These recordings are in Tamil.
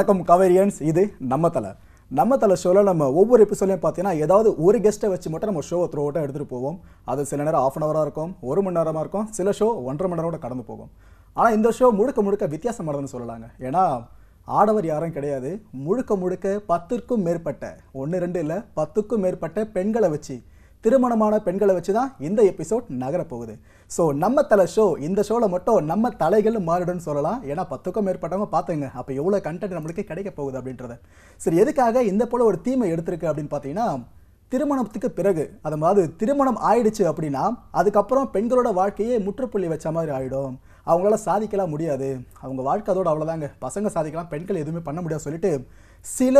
வணக்கம் காவேரியன்ஸ் இது நம்ம தலை நம்ம தலை ஷோவில் நம்ம ஒவ்வொரு எபிசோட்லையும் பார்த்தீங்கன்னா ஏதாவது ஒரு கெஸ்ட்டை வச்சு மட்டும் நம்ம ஷோவை த்ரோ அவுட்டாக எடுத்துகிட்டு போவோம். அது சில நேரம் ஆஃப் அன் ஹவராக இருக்கும் ஒரு மணி நேரமாக இருக்கும் சில ஷோ ஒன்றரை மணி நேரம் கூட கடந்து போகும். ஆனால் இந்த ஷோ முழுக்க முழுக்க வித்தியாசமானதுன்னு சொல்லலாங்க. ஏன்னா ஆடவர் யாரும் கிடையாது. முழுக்க முழுக்க பத்திற்கும் மேற்பட்ட ஒன்று ரெண்டு இல்லை பத்துக்கும் மேற்பட்ட பெண்களை வச்சு திருமணமான பெண்களை வச்சு தான் இந்த எபிசோட் நகரப்போகுது. ஸோ நம்ம தலை ஷோ இந்த ஷோவில் மட்டும் நம்ம தலைகள் மாறிடும்னு சொல்லலாம். ஏன்னா பத்துக்கும் மேற்பட்டவங்க பார்த்துங்க அப்போ எவ்வளோ கண்டென்ட் நம்மளுக்கு கிடைக்க போகுது அப்படின்றத. சரி எதுக்காக இந்த போல் ஒரு தீமை எடுத்திருக்கு அப்படின்னு பார்த்தீங்கன்னா திருமணத்துக்கு பிறகு அதாவது திருமணம் ஆயிடுச்சு அப்படின்னா அதுக்கப்புறம் பெண்களோட வாழ்க்கையே முற்றுப்புள்ளி வச்ச மாதிரி ஆகிடும் அவங்களால சாதிக்கலாம் முடியாது. அவங்க வாழ்க்கை அதோட அவ்வளோதாங்க பசங்க சாதிக்கலாம் பெண்கள் எதுவுமே பண்ண முடியாது சொல்லிட்டு சில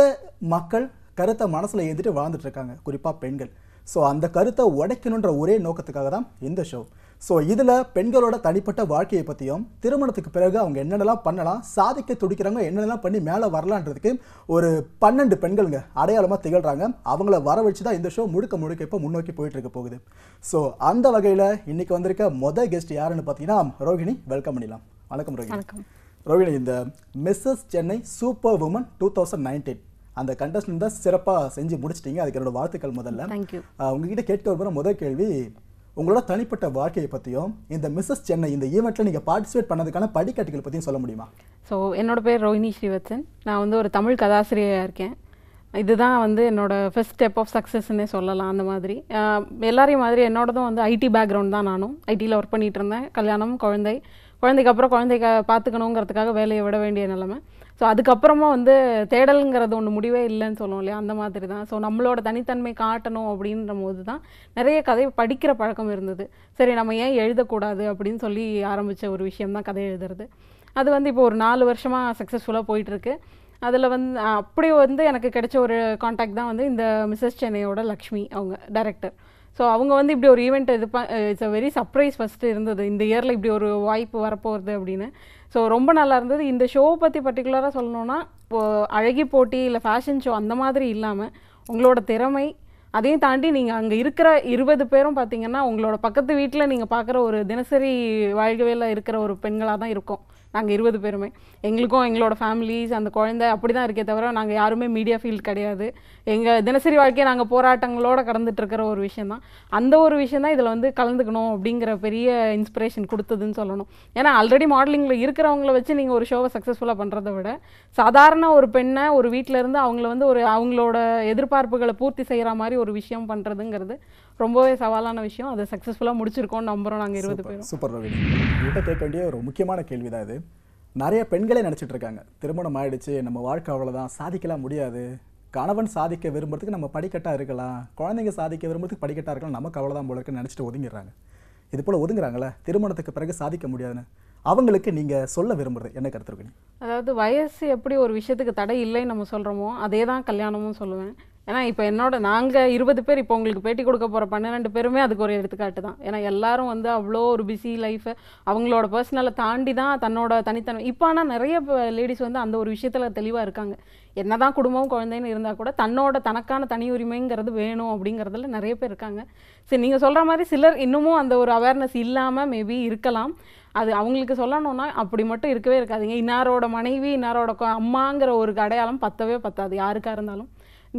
மக்கள் கருத்தை மனசில் ஏந்திட்டு வாழ்ந்துட்டு இருக்காங்க. குறிப்பாக பெண்கள். ஸோ அந்த கருத்தை உடைக்கணுன்ற ஒரே நோக்கத்துக்காக தான் இந்த ஷோ ஸோ இதில் பெண்களோட தனிப்பட்ட வாழ்க்கையை பற்றியும் திருமணத்துக்கு பிறகு அவங்க என்னென்னலாம் பண்ணலாம் சாதிக்க துடிக்கிறவங்க என்னென்னலாம் பண்ணி மேலே வரலான்றதுக்கு ஒரு பன்னெண்டு பெண்களுங்க அடையாளமாக திகழ்கிறாங்க அவங்கள வர வச்சு தான் இந்த ஷோ முழுக்க முழுக்க இப்போ முன்னோக்கி போயிட்டு இருக்க போகுது. ஸோ அந்த வகையில் இன்னைக்கு வந்திருக்க மொதல் கெஸ்ட் யாருன்னு பார்த்தீங்கன்னா ரோஹிணி. வெல்கம் பண்ணிடலாம். வணக்கம் ரோஹிணி. வணக்கம். ரோஹிணி இந்த Mrs Chennai super woman two thousand nineteen அந்த கண்டஸ்டன் தான் சிறப்பாக செஞ்சு முடிச்சிட்டீங்க. அதுக்கு என்னோட வாழ்த்துக்கள் முதல்ல. உங்ககிட்ட கேட்க விரும்புகிற முதல் கேள்வி உங்களோட தனிப்பட்ட வாழ்க்கையை பற்றியும் இந்த மிஸ்ஸஸ் சென்னை இந்த ஈவெண்ட்டில் நீங்கள் பார்ட்டிசிபேட் பண்ணதுக்கான படிக்கட்டுகள் பற்றியும் சொல்ல முடியுமா? ஸோ என்னோட பேர் ரோஹினி ஸ்ரீவத்சன். நான் வந்து ஒரு தமிழ் கதாசிரியராக இருக்கேன். இதுதான் வந்து என்னோட ஃபர்ஸ்ட் ஸ்டெப் ஆஃப் சக்ஸஸ்ன்னே சொல்லலாம் அந்த மாதிரி. எல்லாரையும் மாதிரி என்னோடதும் வந்து ஐடி பேக்ரவுண்ட் தான் நானும். ஐடியில் ஒர்க் பண்ணிட்டு இருந்தேன். கல்யாணம் குழந்தை. குழந்தைக்கு அப்புறம் குழந்தைக்க பார்த்துக்கணுங்கிறதுக்காக வேலையை விட வேண்டிய நிலைமை. ஸோ அதுக்கப்புறமா வந்து தேடலுங்கிறது ஒன்று முடிவே இல்லைன்னு சொல்லுவோம் இல்லையா? அந்த மாதிரி தான். ஸோ நம்மளோட தனித்தன்மை காட்டணும் அப்படின்ற போது தான் நிறைய கதை படிக்கிற பழக்கம் இருந்தது. சரி நம்ம ஏன் எழுதக்கூடாது அப்படின்னு சொல்லி ஆரம்பித்த ஒரு விஷயம் தான் கதை எழுதுறது. அது வந்து இப்போ ஒரு நாலு வருஷமாக சக்ஸஸ்ஃபுல்லாக போயிட்டுருக்கு. அதில் வந்து அப்படியே அப்படி வந்து எனக்கு கிடைச்ச ஒரு காண்டாக்ட் தான் வந்து இந்த மிஸ்ஸஸ் சென்னையோட லக்ஷ்மி அவங்க டைரக்டர் ஸோ அவங்க வந்து இப்படி ஒரு ஈவெண்ட் இது it's a very surprise first இருந்தது. இந்த இயரில் இப்படி ஒரு வாய்ப்பு வரப்போகிறது அப்படின்னு. ஸோ ரொம்ப நல்லா இருந்தது. இந்த ஷோ பற்றி பர்டிகுலராக சொல்லணும்னா இப்போ அழகி போட்டி இல்லை ஃபேஷன் ஷோ அந்த மாதிரி இல்லாமல் உங்களோட திறமை அதையும் தாண்டி நீங்கள் அங்கே இருக்கிற இருபது பேரும் பார்த்தீங்கன்னா உங்களோட பக்கத்து வீட்டில் நீங்கள் பார்க்குற ஒரு தினசரி வாழ்கவேல இருக்கிற ஒரு பெண்களாக தான் இருக்கும். நாங்கள் இருபது பேருமே. எங்களுக்கும் எங்களோட ஃபேமிலிஸ் அந்த குழந்தை அப்படி தான் இருக்கே தவிர நாங்கள் யாருமே மீடியா ஃபீல்டு கிடையாது. எங்கள் தினசரி வாழ்க்கையை நாங்கள் போராட்டங்களோட கடந்துட்டுருக்கிற ஒரு விஷயம் தான் அந்த ஒரு விஷயம் தான் இதில் வந்து கலந்துக்கணும் அப்படிங்கிற பெரிய இன்ஸ்பிரேஷன் கொடுத்ததுன்னு சொல்லணும். ஏன்னா ஆல்ரெடி மாடலிங்கில் இருக்கிறவங்கள வச்சு நீங்கள் ஒரு ஷோவை சக்ஸஸ்ஃபுல்லாக பண்ணுறதை விட சாதாரண ஒரு பெண்ணை ஒரு வீட்டில் இருந்து அவங்கள வந்து ஒரு அவங்களோட எதிர்பார்ப்புகளை பூர்த்தி செய்கிற மாதிரி ஒரு விஷயம் பண்ணுறதுங்கிறது ரொம்பவே சவாலான விஷயம். அதை சக்ஸஸ்ஃபுல்லாக முடிச்சிருக்கோம் நம்புகிறோம் நாங்கள் இருபது பேரும். சூப்பர் ரோஹிணி உங்ககிட்ட கேட்க வேண்டிய ஒரு முக்கியமான கேள்வி தான் இது. நிறைய பெண்களே நினச்சிட்டு இருக்காங்க. திருமணம் ஆயிடுச்சு நம்ம வாழ்க்கை அவ்வளோதான் சாதிக்கலாம் முடியாது. கணவன் சாதிக்க விரும்புறதுக்கு நம்ம படிக்கட்டாக இருக்கலாம். குழந்தைங்க சாதிக்க விரும்புறதுக்கு படிக்கட்டாக இருக்கலாம். நமக்கு அவ்வளோதான் போல இருக்குன்னு நினச்சிட்டு ஒதுங்கிடுறாங்க. இது போல் ஒதுங்குறாங்களே திருமணத்துக்கு பிறகு சாதிக்க முடியாதுன்னு. அவங்களுக்கு நீங்கள் சொல்ல விரும்புறது என்ன கருத்து ரோஹிணி அதாவது வயசு எப்படி ஒரு விஷயத்துக்கு தடை இல்லைன்னு நம்ம சொல்கிறோமோ அதே தான் கல்யாணமும் சொல்லுவேன். ஏன்னா இப்போ என்னோட நாங்கள் இருபது பேர் இப்போ உங்களுக்கு பேட்டி கொடுக்க போகிற பன்னிரெண்டு பேருமே அதுக்கு ஒரு எடுத்துக்காட்டு தான். ஏன்னா எல்லாரும் வந்து அவ்வளோ ஒரு பிஸி லைஃபை அவங்களோட பர்சனலை தாண்டி தான் தன்னோட தனித்தன்மை. இப்போ ஆனால் நிறைய லேடிஸ் வந்து அந்த ஒரு விஷயத்தில் தெளிவாக இருக்காங்க. என்னதான் குடும்பம் குழந்தைன்னு இருந்தால் கூட தன்னோட தனக்கான தனி உரிமைங்கிறது வேணும் அப்படிங்கிறதுல நிறைய பேர் இருக்காங்க. சரி நீங்கள் சொல்கிற மாதிரி சிலர் இன்னமும் அந்த ஒரு அவேர்னஸ் இல்லாமல் மேபி இருக்கலாம். அது அவங்களுக்கு சொல்லணும்னா அப்படி மட்டும் இருக்கவே இருக்காதுங்க. இன்னாரோட மனைவி இன்னாரோட அம்மாங்கிற ஒரு அடையாளம் பத்தவே பத்தாது. யாருக்காக இருந்தாலும்.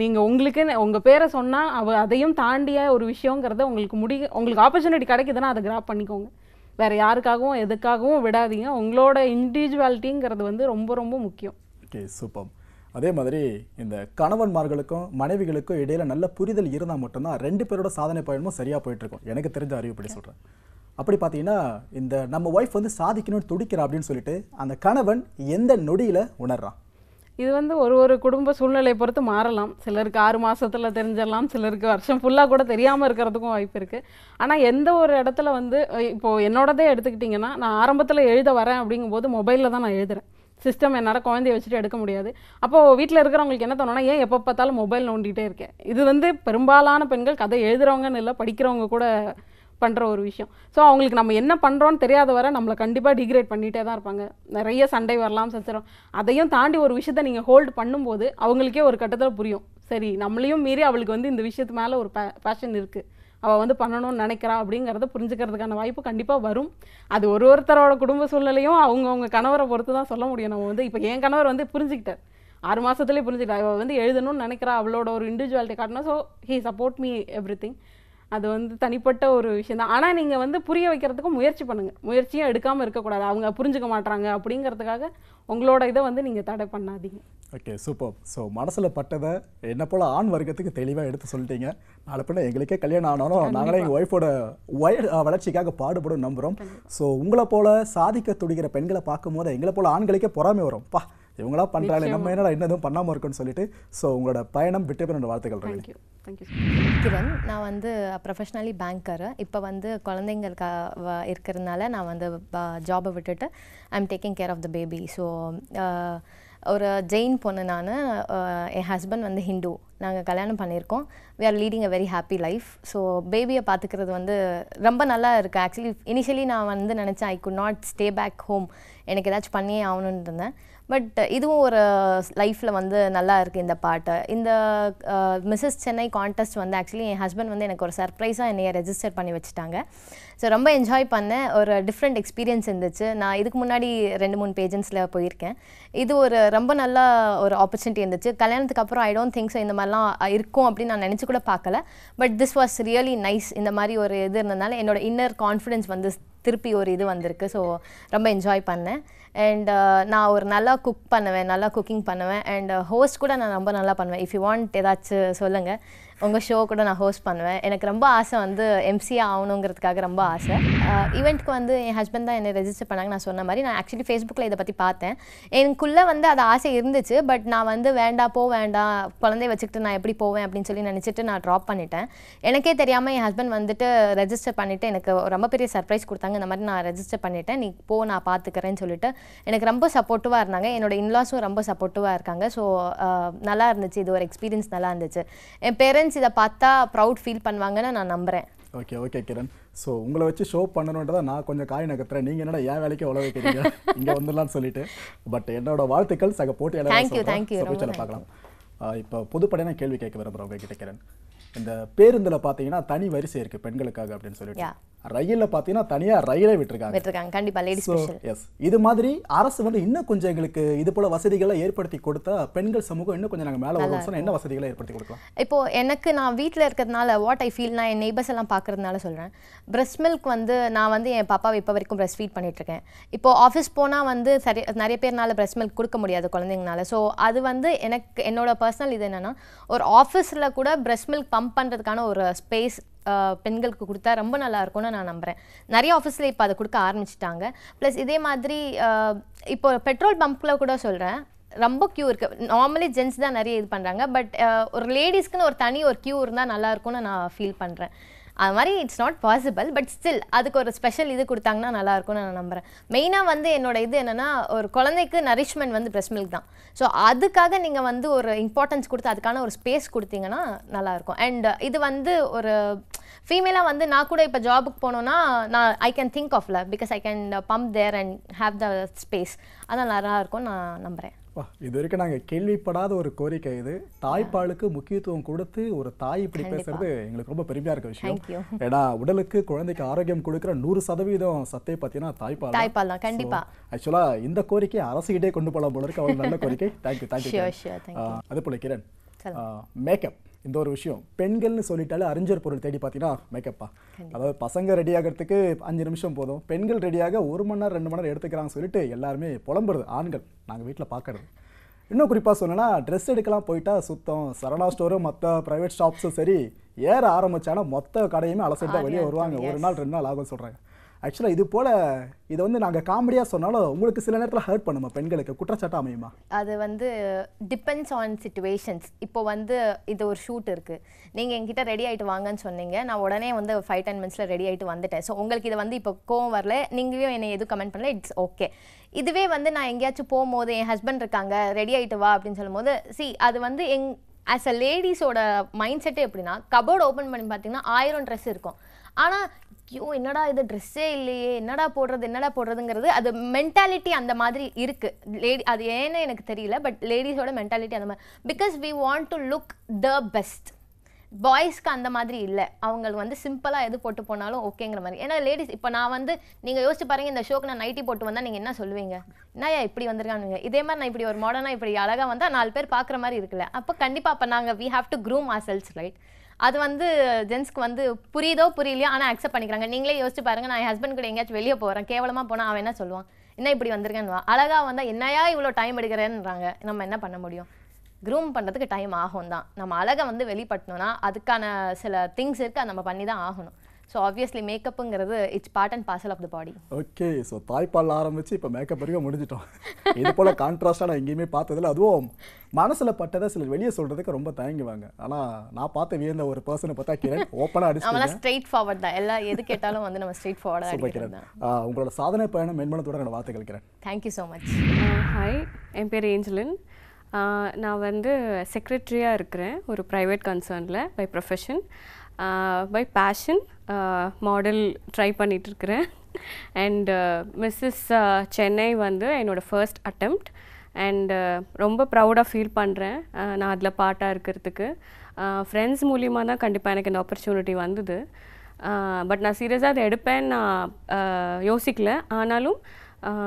நீங்கள் உங்களுக்கு உங்கள் பேரை சொன்னால் அவ அதையும் தாண்டிய ஒரு விஷயங்கிறத உங்களுக்கு முடி உங்களுக்கு ஆப்பர்ச்சுனிட்டி கிடைக்குதுன்னா அதை கிராப் பண்ணிக்கோங்க. வேற யாருக்காகவும் எதுக்காகவும் விடாதீங்க. உங்களோட இண்டிவிஜுவாலிட்டிங்கிறது வந்து ரொம்ப ரொம்ப முக்கியம். Okay super. அதே மாதிரி இந்த கணவன்மார்களுக்கும் மனைவிகளுக்கும் இடையில நல்ல புரிதல் இருந்தால் மட்டும்தான் ரெண்டு பேரோட சாதனை பயணமும் சரியாக போயிட்டு இருக்கும் எனக்கு தெரிஞ்ச அறிவுப்படி சொல்கிறேன் அப்படி பார்த்தீங்கன்னா இந்த நம்ம ஒய்ஃப் வந்து சாதிக்கணும்னு துடிக்கிறா அப்படின்னு சொல்லிட்டு அந்த கணவன் எந்த நொடியில் உணர்றான்? இது வந்து ஒரு ஒரு குடும்ப சூழ்நிலையை பொறுத்து மாறலாம். சிலருக்கு ஆறு மாதத்தில் தெரிஞ்சிடலாம் சிலருக்கு வருஷம் ஃபுல்லாக கூட தெரியாமல் இருக்கிறதுக்கும் வாய்ப்பு இருக்குது ஆனால் எந்த ஒரு இடத்துல வந்து இப்போது என்னோடதே எடுத்துக்கிட்டிங்கன்னா நான் ஆரம்பத்தில் எழுத வரேன் அப்படிங்கும்போது மொபைலில் தான் நான் எழுதுறேன். சிஸ்டம் என்னால் குழந்தைய வச்சுட்டு எடுக்க முடியாது. அப்போது வீட்டில் இருக்கிறவங்களுக்கு என்ன தோணுன்னா ஏன் எப்போ பார்த்தாலும் மொபைல் நோண்டிகிட்டே இருக்கேன் இது வந்து பெரும்பாலான பெண்கள் கதை எழுதுகிறவங்கன்னு இல்லை படிக்கிறவங்க கூட பண்ணுற ஒரு விஷயம். ஸோ அவங்களுக்கு நம்ம என்ன பண்ணுறோன்னு தெரியாத வரை நம்மளை கண்டிப்பாக டிகிரேட் பண்ணிகிட்டே தான் இருப்பாங்க. நிறைய சண்டை வரலாம் சச்சரம் அதையும் தாண்டி ஒரு விஷயத்த நீங்கள் ஹோல்ட் பண்ணும்போது அவங்களுக்கே ஒரு கட்டத்தில் புரியும். சரி நம்மளையும் மீறி அவளுக்கு வந்து இந்த விஷயத்து மேலே ஒரு பேஷன் இருக்குது அவள் வந்து பண்ணணும்னு நினைக்கிறா அப்படிங்கிறத புரிஞ்சுக்கிறதுக்கான வாய்ப்பு கண்டிப்பாக வரும். அது ஒரு ஒருத்தரோட குடும்ப சூழ்நிலையும் அவங்கவுங்க கணவரை பொறுத்து தான் சொல்ல முடியும். நம்ம வந்து இப்போ என் கணவர் வந்து புரிஞ்சுக்கிட்டார். ஆறு மாதத்துலேயே புரிஞ்சுக்கிட்டா அவள் வந்து எழுதணும்னு நினைக்கிறா. அவளோட ஒரு இண்டிவிஜுவாலிட்டி காட்டினா so he support me every அது வந்து தனிப்பட்ட ஒரு விஷயம் தான். ஆனால் நீங்கள் வந்து புரிய வைக்கிறதுக்கு முயற்சி பண்ணுங்கள் முயற்சியும் எடுக்காமல் இருக்கக்கூடாது. அவங்க புரிஞ்சுக்க மாட்றாங்க அப்படிங்கிறதுக்காக உங்களோட இதை வந்து நீங்கள் தடை பண்ணாதீங்க. ஓகே சூப்பர் ஸோ மனசில் பட்டதை என்ன போல் ஆண் வர்க்கத்துக்கு தெளிவாக எடுத்து சொல்லிட்டீங்க. நாளை பின்ன எங்களுக்கே கல்யாணம் ஆனாலும் நாங்களே எங்கள் ஒய்ஃபோட வய வளர்ச்சிக்காக பாடுபடும் நம்புகிறோம் ஸோ உங்களை போல சாதிக்க துடிக்கிற பெண்களை பார்க்கும்போது எங்களை போல ஆண்களுக்கே பொறாமை வரும். பா இவங்களா பண்ணுறாங்க நம்ம என்னடா என்ன எதுவும் பண்ணாமல் இருக்குன்னு சொல்லிட்டு ஸோ உங்களோட பயணம் விட்டு பெற வாழ்த்துக்கள் ரவி தேங்க்யூ தேங்க்யூ கிரண் நான் வந்து ப்ரொஃபஷ்னலி பேங்கர் இப்போ வந்து குழந்தைங்களுக்கு வ- இருக்கிறதுனால நான் வந்து ஜாபை விட்டுட்டு I am taking care of the baby so ஒரு ஜெயின் பொண்ணு நான் என் ஹஸ்பண்ட் வந்து ஹிந்து. நாங்கள் கல்யாணம் பண்ணியிருக்கோம். We are leading a very happy life so பேபியை பார்த்துக்கிறது வந்து ரொம்ப நல்லா இருக்குது ஆக்சுவலி இனிஷியலி நான் வந்து நினச்சேன் I could not stay back home எனக்கு ஏதாச்சும் பண்ணியே ஆகணும்னு இருந்தேன். பட் இதுவும் ஒரு லைஃப்பில் வந்து நல்லா இருக்குது இந்த பாட்டு. இந்த மிஸ்ஸஸ் சென்னை கான்டெஸ்ட் வந்து ஆக்சுவலி என் ஹஸ்பண்ட் வந்து எனக்கு ஒரு சர்ப்ரைஸாக என்னைய ரெஜிஸ்டர் பண்ணி வச்சுட்டாங்க. ஸோ ரொம்ப என்ஜாய் பண்ணேன். ஒரு டிஃப்ரெண்ட் எக்ஸ்பீரியன்ஸ் இருந்துச்சு. நான் இதுக்கு முன்னாடி ரெண்டு மூணு பேஜன்ஸில் போயிருக்கேன். இது ஒரு ரொம்ப நல்ல ஒரு ஆப்பர்ச்சுனிட்டி இருந்துச்சு. கல்யாணத்துக்கு அப்புறம் ஐ டோன்ட் திங்க் ஸோ இந்த மாதிரிலாம் இருக்கும் அப்படின்னு நான் நினச்சி கூட பார்க்கல. But this was really nice இந்த மாதிரி ஒரு இது இருந்ததுனால என்னோட இன்னர் கான்ஃபிடென்ஸ் வந்து திருப்பி ஒரு இது வந்திருக்கு. ஸோ ரொம்ப என்ஜாய் பண்ணேன். அண்ட் uh, நான் ஒரு நல்லா குக் பண்ணுவேன் நல்லா குக்கிங் பண்ணுவேன். அண்ட் ஹோஸ்ட் uh, கூட நான் ரொம்ப நல்லா பண்ணுவேன். இஃப் யூ வாண்ட் ஏதாச்சும் சொல்லுங்கள் உங்கள் ஷோ கூட நான் ஹோஸ்ட் பண்ணுவேன். எனக்கு ரொம்ப ஆசை வந்து எம்சிஏ ஆகணுங்கிறதுக்காக ரொம்ப ஆசை. ஈவெண்ட்க்கு வந்து என் ஹஸ்பண்ட் தான் என்னை ரெஜிஸ்டர் பண்ணாங்க. நான் சொன்ன மாதிரி நான் ஆக்சுவலி ஃபேஸ்புக்கில் இதை பற்றி பார்த்தேன். எனக்குள்ளே வந்து அது ஆசை இருந்துச்சு பட் நான் வந்து வேண்டாம் போ வேண்டாம் குழந்தைய வச்சுக்கிட்டு நான் எப்படி போவேன் அப்படின்னு சொல்லி நினச்சிட்டு நான் ட்ராப் பண்ணிட்டேன். எனக்கே தெரியாமல் என் ஹஸ்பண்ட் வந்துட்டு ரெஜிஸ்டர் பண்ணிவிட்டு எனக்கு ரொம்ப பெரிய சர்ப்ரைஸ் கொடுத்தாங்க. இந்த மாதிரி நான் ரெஜிஸ்டர் பண்ணிட்டேன். நீ போ நான் பார்த்துக்கிறேன்னு சொல்லிட்டு எனக்கு ரொம்ப சப்போர்ட்டிவாக இருந்தாங்க. என்னோட இன்லாஸும் ரொம்ப சப்போர்ட்டிவாக இருக்காங்க. ஸோ நல்லா இருந்துச்சு. இது ஒரு எக்ஸ்பீரியன்ஸ் நல்லா இருந்துச்சு. என் பேரண்ட்ஸ் இதை பார்த்தா ப்ரவுட் ஃபீல் பண்ணுவாங்கன்னு நான் நம்புகிறேன் ஓகே ஓகே கிரண் ஸோ உங்களை வச்சு ஷோ பண்ணணுன்றதை நான் கொஞ்சம் காய் நகர்த்துறேன். நீங்கள் என்னடா என் வேலைக்கு உழவு வைக்கிறீங்க இங்கே வந்துடலாம்னு சொல்லிட்டு. பட் என்னோட வாழ்த்துக்கள் சக Thank you, thank you. ரொம்ப போட்டியாளர் பார்க்கலாம். இப்போ பொதுப்படையான கேள்வி கேட்க விரும்புகிறேன் உங்ககிட்ட கிரண் இந்த பேருந்தில் பார்த்தீங்கன்னா தனி வரிசை இருக்குது பெண்களுக்காக அப்படின்னு சொல்லிட்டு. ரயிலில் பார்த்தீங்கன்னா தனியாக ரயிலே விட்டுருக்காங்க. விட்டுருக்காங்க. கண்டிப்பாக லேடி ஸோ ஸ்பெஷல் எஸ் இது மாதிரி அரசு வந்து இன்னும் கொஞ்சம் எங்களுக்கு இது போல வசதிகளை ஏற்படுத்தி கொடுத்தா பெண்கள் சமூகம் இன்னும் கொஞ்சம் நாங்கள் மேலே வருவோம் என்ன வசதிகளை ஏற்படுத்தி கொடுக்கலாம்? இப்போ எனக்கு நான் வீட்டில் இருக்கிறதுனால வாட் ஐ ஃபீல் நான் என் நெய்பர்ஸ் எல்லாம் பார்க்கறதுனால சொல்கிறேன் breast milk வந்து நான் வந்து என் பாப்பாவை இப்போ வரைக்கும் breast feed பண்ணிட்டு இருக்கேன் இப்போ ஆஃபீஸ் போனால் வந்து சரி நிறைய பேர்னால breast milk கொடுக்க முடியாது குழந்தைங்கனால. ஸோ அது வந்து எனக்கு என்னோட பர்சனல் இது என்னன்னா ஒரு ஆஃபீஸில் கூட breast milk பம்ப் பண்ணுறதுக்கான ஒரு ஸ்பேஸ் பெண்களுக்கு கொடுத்தா ரொம்ப நல்லா இருக்கும்னு நான் நம்புகிறேன் நிறைய ஆஃபீஸில் இப்போ அதை கொடுக்க ஆரம்பிச்சிட்டாங்க. ப்ளஸ் இதே மாதிரி இப்போ பெட்ரோல் பம்பில் கூட சொல்கிறேன் ரொம்ப க்யூ இருக்கு. நார்மலி ஜென்ஸ் தான் நிறைய இது பண்ணுறாங்க பட் ஒரு லேடிஸ்க்குன்னு ஒரு தனி ஒரு க்யூ இருந்தால் நல்லா இருக்கும்னு நான் ஃபீல் பண்ணுறேன் அது மாதிரி it's not possible but still அதுக்கு ஒரு ஸ்பெஷல் இது கொடுத்தாங்கன்னா நல்லாயிருக்கும்னு நான் நம்புறேன். மெயினாக வந்து என்னோட இது என்னென்னா ஒரு குழந்தைக்கு நரிஷ்மெண்ட் வந்து பிரஸ் மில்க் தான். ஸோ அதுக்காக நீங்கள் வந்து ஒரு இம்பார்ட்டன்ஸ் கொடுத்து அதுக்கான ஒரு ஸ்பேஸ் கொடுத்தீங்கன்னா நல்லாயிருக்கும். அண்ட் இது வந்து ஒரு ஃபீமேலாக வந்து நான் கூட இப்போ ஜாபுக்கு போனோன்னா நான் ஐ கேன் திங்க் ஆஃப்ல because I can pump there and have the space அதான் நல்லாயிருக்கும்னு நான் நம்புகிறேன் வா இது வரைக்கும் நாங்கள் கேள்விப்படாத ஒரு கோரிக்கை இது. தாய்ப்பாலுக்கு முக்கியத்துவம் கொடுத்து ஒரு தாய் இப்படி பேசுறது எங்களுக்கு ரொம்ப பெருமையா இருக்க விஷயம். ஏன்னா உடலுக்கு குழந்தைக்கு ஆரோக்கியம் கொடுக்குற நூறு சதவீதம் சத்தை பார்த்தீங்கன்னா தாய்ப்பால் தாய்ப்பால் தான் கண்டிப்பா. ஆக்சுவலா இந்த கோரிக்கை அரசுகிட்டே கொண்டு போகலாம் போல இருக்கு. அவ்வளவு நல்ல கோரிக்கை. தேங்க்யூ தேங்க்யூ அதே போல கிரண். மேக்கப் இந்த ஒரு விஷயம். பெண்கள்னு சொல்லிட்டாலே அறிஞர் பொருள் தேடி பார்த்தீங்கன்னா மேக்கப்பா அதாவது பசங்க ரெடி ஆகிறதுக்கு அஞ்சு நிமிஷம் போதும். பெண்கள் ரெடியாக ஒரு மணி நேரம் ரெண்டு மணி நேரம் எடுத்துக்கிறாங்க சொல்லிட்டு எல்லாருமே புலம்புறது. ஆண்கள் நாங்கள் வீட்டில் பார்க்கறது இன்னும் குறிப்பாக சொல்லணும்னா ட்ரெஸ் எடுக்கலாம் போயிட்டா சுத்தம். சரவணா ஸ்டோரும் மற்ற ப்ரைவேட் ஷாப்ஸும் சரி ஏற ஆரம்பிச்சானா மொத்த கடையுமே அலசிட்டு தான் வெளியே வருவாங்க. ஒரு நாள் ரெண்டு நாள் ஆகும் சொல்கிறாங்க ஆக்சுவலாக இது போல் இதை வந்து நாங்கள் காமெடியாக சொன்னாலும் உங்களுக்கு சில நேரத்தில் ஹர்ட் பண்ணுமா பெண்களுக்கு? குற்றச்சாட்டு அமையுமா? அது வந்து டிபெண்ட்ஸ் ஆன் சுச்சுவேஷன்ஸ் இப்போ வந்து இது ஒரு ஷூட் இருக்குது நீங்கள் எங்கிட்ட ரெடி ஆகிட்டு வாங்கன்னு சொன்னீங்க. நான் உடனே வந்து ஃபைவ் டென் மினிட்ஸில் ரெடி ஆகிட்டு வந்துட்டேன். ஸோ உங்களுக்கு இது வந்து இப்போ கோவம் வரல. நீங்களும் என்னை எதுவும் கமெண்ட் பண்ணல. இட்ஸ் ஓகே இதுவே வந்து நான் எங்கேயாச்சும் போகும்போது என் ஹஸ்பண்ட் இருக்காங்க ரெடி ஆகிட்டு வா அப்படின்னு சொல்லும்போது சி அது வந்து எங் ஆஸ் அ லேடிஸோட மைண்ட் செட்டே எப்படின்னா கபோர்டு ஓப்பன் பண்ணி பார்த்தீங்கன்னா ஆயிரம் ட்ரெஸ் இருக்கும். ஆனால் ஐயோ என்னடா இது? ட்ரெஸ்ஸே இல்லையே. என்னடா போடுறது? என்னடா போடுறதுங்கிறது அது மென்டாலிட்டி அந்த மாதிரி இருக்குது லேடி அது ஏன்னு எனக்கு தெரியல பட் லேடிஸோட மென்டாலிட்டி அந்த மாதிரி. Because we want to look the best பாய்ஸ்க்கு அந்த மாதிரி இல்லை. அவங்களுக்கு வந்து சிம்பிளாக எது போட்டு போனாலும் ஓகேங்கிற மாதிரி. ஏன்னா லேடிஸ் இப்போ நான் வந்து நீங்கள் யோசிச்சு பாருங்க இந்த ஷோக்கு நான் நைட்டி போட்டு வந்தால் நீங்கள் என்ன சொல்லுவீங்க? என்னய்யா இப்படி வந்திருக்கானுங்க? இதே மாதிரி நான் இப்படி ஒரு மாடர்னாக இப்படி அழகாக வந்தால் நாலு பேர் பார்க்குற மாதிரி இருக்குல்ல. அப்போ கண்டிப்பாக அப்போ நாங்கள் we have to groom ourselves right அது வந்து ஜென்ஸ்க்கு வந்து புரியுதோ புரியலையோ ஆனால் அக்செப்ட் பண்ணிக்கிறாங்க. நீங்களே யோசிச்சு பாருங்க நான் என் ஹஸ்பண்ட் கூட எங்கேயாச்சும் வெளியே போகிறேன் கேவலமாக போனால் அவன் என்ன சொல்லுவான்? என்ன இப்படி வந்திருக்கேன்னு அழகாக வந்தால் என்னையா இவ்வளோ டைம் எடுக்கிறேன்றாங்க. நம்ம என்ன பண்ண முடியும்? க்ரூம் பண்ணுறதுக்கு டைம் ஆகும் தான் நம்ம அழகை வந்து வெளிப்படுத்தணும்னா அதுக்கான சில திங்ஸ் இருக்குது அதை நம்ம பண்ணி தான் ஆகணும். So obviously மேக்கப்புங்கிறது it's part and parcel of the body okay so தாய்ப்பால் ஆரம்பிச்சு இப்போ மேக்கப் வரைக்கும் முடிஞ்சிட்டோம். இது போல கான்ட்ராஸ்டாக நான் எங்கேயுமே பார்த்ததில்ல. அதுவும் மனசில் பட்டதை சிலர் வெளியே சொல்கிறதுக்கு ரொம்ப தயங்குவாங்க. ஆனால் நான் பார்த்த வியந்த ஒரு பர்சனை பார்த்தா கிரண் ஓப்பனாக அடிச்சு நம்மளாம் ஸ்ட்ரெயிட் ஃபார்வர்ட் தான். எல்லா எது கேட்டாலும் வந்து நம்ம ஸ்ட்ரெயிட் ஃபார்வர்டாக ஆ, உங்களோட சாதனை பயணம் மென்மனத்தோட என்னோட வார்த்தைகள் Kiran. Thank you so much hi என் பேர் ஏஞ்சலின். நான் வந்து செக்ரட்டரியாக இருக்கிறேன். ஒரு private கன்சர்னில் by profession by passion model try பண்ணிகிட்ருக்கிறேன் and Mrs Chennai வந்து என்னோடய ஃபர்ஸ்ட் அட்டம்ப்ட் அண்ட் ரொம்ப ப்ரௌடாக ஃபீல் பண்ணுறேன் நான் அதில் பாட்டாக இருக்கிறதுக்கு. ஃப்ரெண்ட்ஸ் மூலியமாக தான் கண்டிப்பாக எனக்கு இந்த ஆப்பர்ச்சுனிட்டி வந்தது. பட் நான் சீரியஸாக அதை எடுப்பேன்னு நான் யோசிக்கல. ஆனாலும்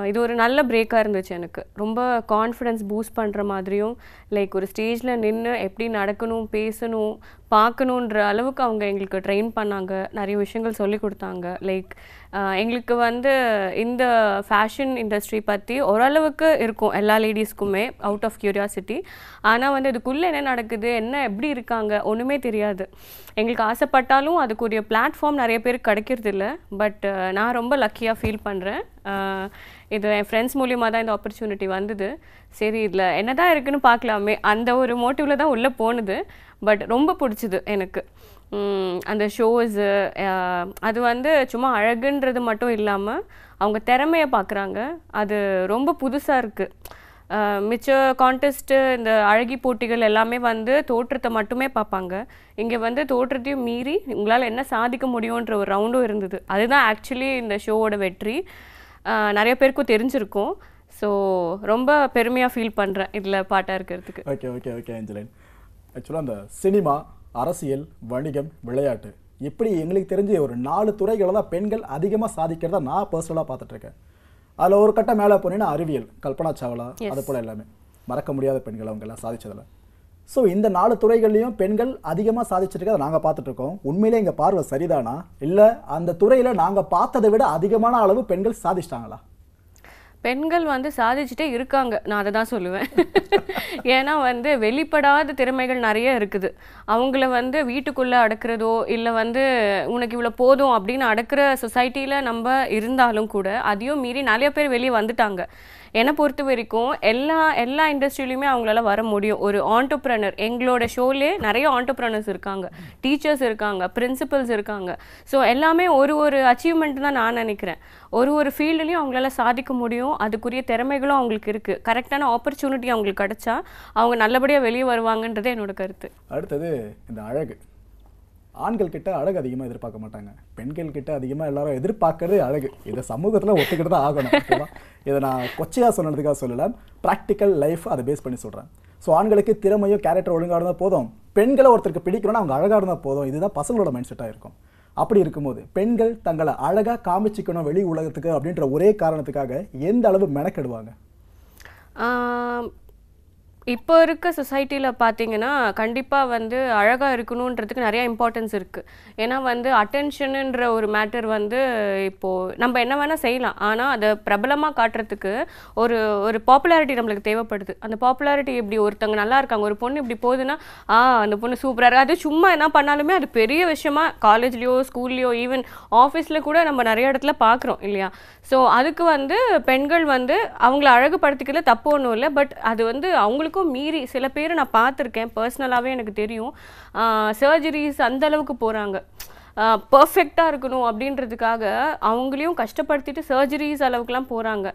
இது ஒரு நல்ல பிரேக்காக இருந்துச்சு எனக்கு. ரொம்ப கான்ஃபிடென்ஸ் பூஸ்ட் பண்ணுற மாதிரியும் லைக் ஒரு ஸ்டேஜில் நின்று எப்படி நடக்கணும் பேசணும் பார்க்கணுன்ற அளவுக்கு அவங்க எங்களுக்கு ட்ரெயின் பண்ணாங்க. நிறைய விஷயங்கள் சொல்லி கொடுத்தாங்க. லைக் எங்களுக்கு வந்து இந்த ஃபேஷன் இண்டஸ்ட்ரி பற்றி ஓரளவுக்கு இருக்கும் எல்லா லேடிஸ்க்குமே அவுட் ஆஃப் கியூரியாசிட்டி ஆனால் வந்து இதுக்குள்ளே என்ன நடக்குது என்ன எப்படி இருக்காங்க ஒன்றுமே தெரியாது. எங்களுக்கு ஆசைப்பட்டாலும் அதுக்குரிய பிளாட்ஃபார்ம் நிறைய பேருக்கு கிடைக்கிறது இல்லை. பட் நான் ரொம்ப லக்கியாக ஃபீல் பண்ணுறேன் இது என் ஃப்ரெண்ட்ஸ் மூலியமாக தான் இந்த ஆப்பர்ச்சுனிட்டி வந்தது. சரி இதில் என்ன தான் இருக்குன்னு பார்க்கலாமே. அந்த ஒரு மோட்டிவில் தான் உள்ளே போனது. பட் ரொம்ப பிடிச்சிது எனக்கு. அந்த ஷோஸு uh, அது வந்து சும்மா அழகுன்றது மட்டும் இல்லாமல் அவங்க திறமையை பார்க்குறாங்க. அது ரொம்ப புதுசாக இருக்குது மிச்ச கான்டெஸ்ட்டு இந்த அழகி போட்டிகள் எல்லாமே வந்து தோற்றத்தை மட்டுமே பார்ப்பாங்க. இங்கே வந்து தோற்றத்தையும் மீறி உங்களால் என்ன சாதிக்க முடியுன்ற ஒரு ரவுண்டும் இருந்தது. அதுதான் ஆக்சுவலி இந்த ஷோவோட வெற்றி. நிறைய பேருக்கும் தெரிஞ்சிருக்கும். ஸோ ரொம்ப பெருமையாக ஃபீல் பண்ணுறேன் இதில் பாட்டாக இருக்கிறதுக்கு. ஓகே ஓகே ஓகே ஆக்சுவலாக அந்த சினிமா அரசியல் வணிகம் விளையாட்டு. இப்படி எங்களுக்கு தெரிஞ்ச ஒரு நாலு துறைகளை தான் பெண்கள் அதிகமாக சாதிக்கிறதா நான் பர்சனலாக பார்த்துட்ருக்கேன். அதில் ஒரு கட்டம் மேலே போனீங்கன்னா அறிவியல் கல்பனா சாவ்லா அது போல் எல்லாமே. மறக்க முடியாத பெண்கள் அவங்க எல்லாம் சாதிச்சதில். ஸோ இந்த நாலு துறைகள்லையும் பெண்கள் அதிகமாக சாதிச்சிருக்கதை நாங்கள் பார்த்துட்ருக்கோம். உண்மையிலே எங்கள் பார்வை சரிதானா? இல்லை அந்த துறையில் நாங்கள் பார்த்ததை விட அதிகமான அளவு பெண்கள் சாதிச்சிட்டாங்களா? பெண்கள் வந்து சாதிச்சுட்டே இருக்காங்க. நான் அதை தான் சொல்லுவேன். ஏன்னா வந்து வெளிப்படாத திறமைகள் நிறைய இருக்குது. அவங்கள வந்து வீட்டுக்குள்ளே அடக்கிறதோ இல்லை வந்து உனக்கு இவ்வளோ போதும் அப்படின்னு அடக்கிற சொசைட்டியில் நம்ம இருந்தாலும் கூட அதையும் மீறி நிறைய பேர் வெளியே வந்துட்டாங்க. என்னை பொறுத்த வரைக்கும் எல்லா எல்லா இண்டஸ்ட்ரியிலையுமே அவங்களால வர முடியும். ஒரு ஆண்டர்பிரனர் எங்களோட ஷோலே நிறைய ஆண்டர்பிரனர்ஸ் இருக்காங்க. டீச்சர்ஸ் இருக்காங்க பிரின்சிபல்ஸ் இருக்காங்க. ஸோ எல்லாமே ஒரு ஒரு அச்சீவ்மெண்ட் தான் நான் நினைக்கிறேன். ஒரு ஒரு ஃபீல்டுலையும் அவங்களால சாதிக்க முடியும். அதுக்குரிய திறமைகளும் அவங்களுக்கு இருக்குது கரெக்டான ஆப்பர்ச்சுனிட்டி அவங்களுக்கு கிடைச்சா அவங்க நல்லபடியாக வெளியே வருவாங்கன்றது என்னோட கருத்து. அடுத்தது இந்த அழகு. ஆண்கள் கிட்ட அழகு அதிகமாக எதிர்பார்க்க மாட்டாங்க. பெண்கள் கிட்ட அதிகமாக எல்லாரும் எதிர்பார்க்கறது அழகு. இதை சமூகத்தில் ஒத்துக்கிட்டு தான் ஆகணும். ஓகேவா? இதை நான் கொச்சையாக சொன்னதுக்காக சொல்லலை. ப்ராக்டிக்கல் லைஃப் அதை பேஸ் பண்ணி சொல்கிறேன் ஸோ ஆண்களுக்கு திறமையும் கேரக்டர் ஒழுங்காக இருந்தால் போதும். பெண்களை ஒருத்தருக்கு பிடிக்கணும்னா அவங்க அழகாக இருந்தால் போதும். இதுதான் பசங்களோட மைண்ட் செட்டாக இருக்கும். அப்படி இருக்கும்போது பெண்கள் தங்களை அழகாக காமிச்சிக்கணும் வெளி உலகத்துக்கு அப்படின்ற ஒரே காரணத்துக்காக எந்த அளவு மெனக்கெடுவாங்க? இப்போ இருக்க சொசைட்டியில் பார்த்தீங்கன்னா கண்டிப்பாக வந்து அழகாக இருக்கணுன்றதுக்கு நிறைய இம்பார்ட்டன்ஸ் இருக்குது ஏன்னா வந்து அட்டென்ஷனுன்ற ஒரு மேட்டர் வந்து இப்போது நம்ம என்ன வேணால் செய்யலாம். ஆனால் அதை பிரபலமாக காட்டுறதுக்கு ஒரு ஒரு பாப்புலாரிட்டி நம்மளுக்கு தேவைப்படுது. அந்த பாப்புலாரிட்டி இப்படி ஒருத்தவங்க நல்லா இருக்காங்க ஒரு பொண்ணு இப்படி போகுதுன்னா ஆ அந்த பொண்ணு சூப்பராக இருக்குது அது சும்மா என்ன பண்ணாலுமே அது பெரிய விஷயமா காலேஜ்லேயோ ஸ்கூல்லையோ ஈவன் ஆஃபீஸில் கூட நம்ம நிறைய இடத்துல பார்க்குறோம் இல்லையா? ஸோ அதுக்கு வந்து பெண்கள் வந்து அவங்கள அழகுபடுத்திக்கிறதுல தப்பு ஒன்றும் இல்லை. பட் அது வந்து அவங்களுக்கு அவங்களுக்கும் மீறி சில பேர் நான் பார்த்துருக்கேன். பர்சனலாகவே எனக்கு தெரியும். சர்ஜரிஸ் அந்த அளவுக்கு போகிறாங்க பர்ஃபெக்டாக இருக்கணும் அப்படின்றதுக்காக அவங்களையும் கஷ்டப்படுத்திட்டு சர்ஜரிஸ் அளவுக்குலாம் போகிறாங்க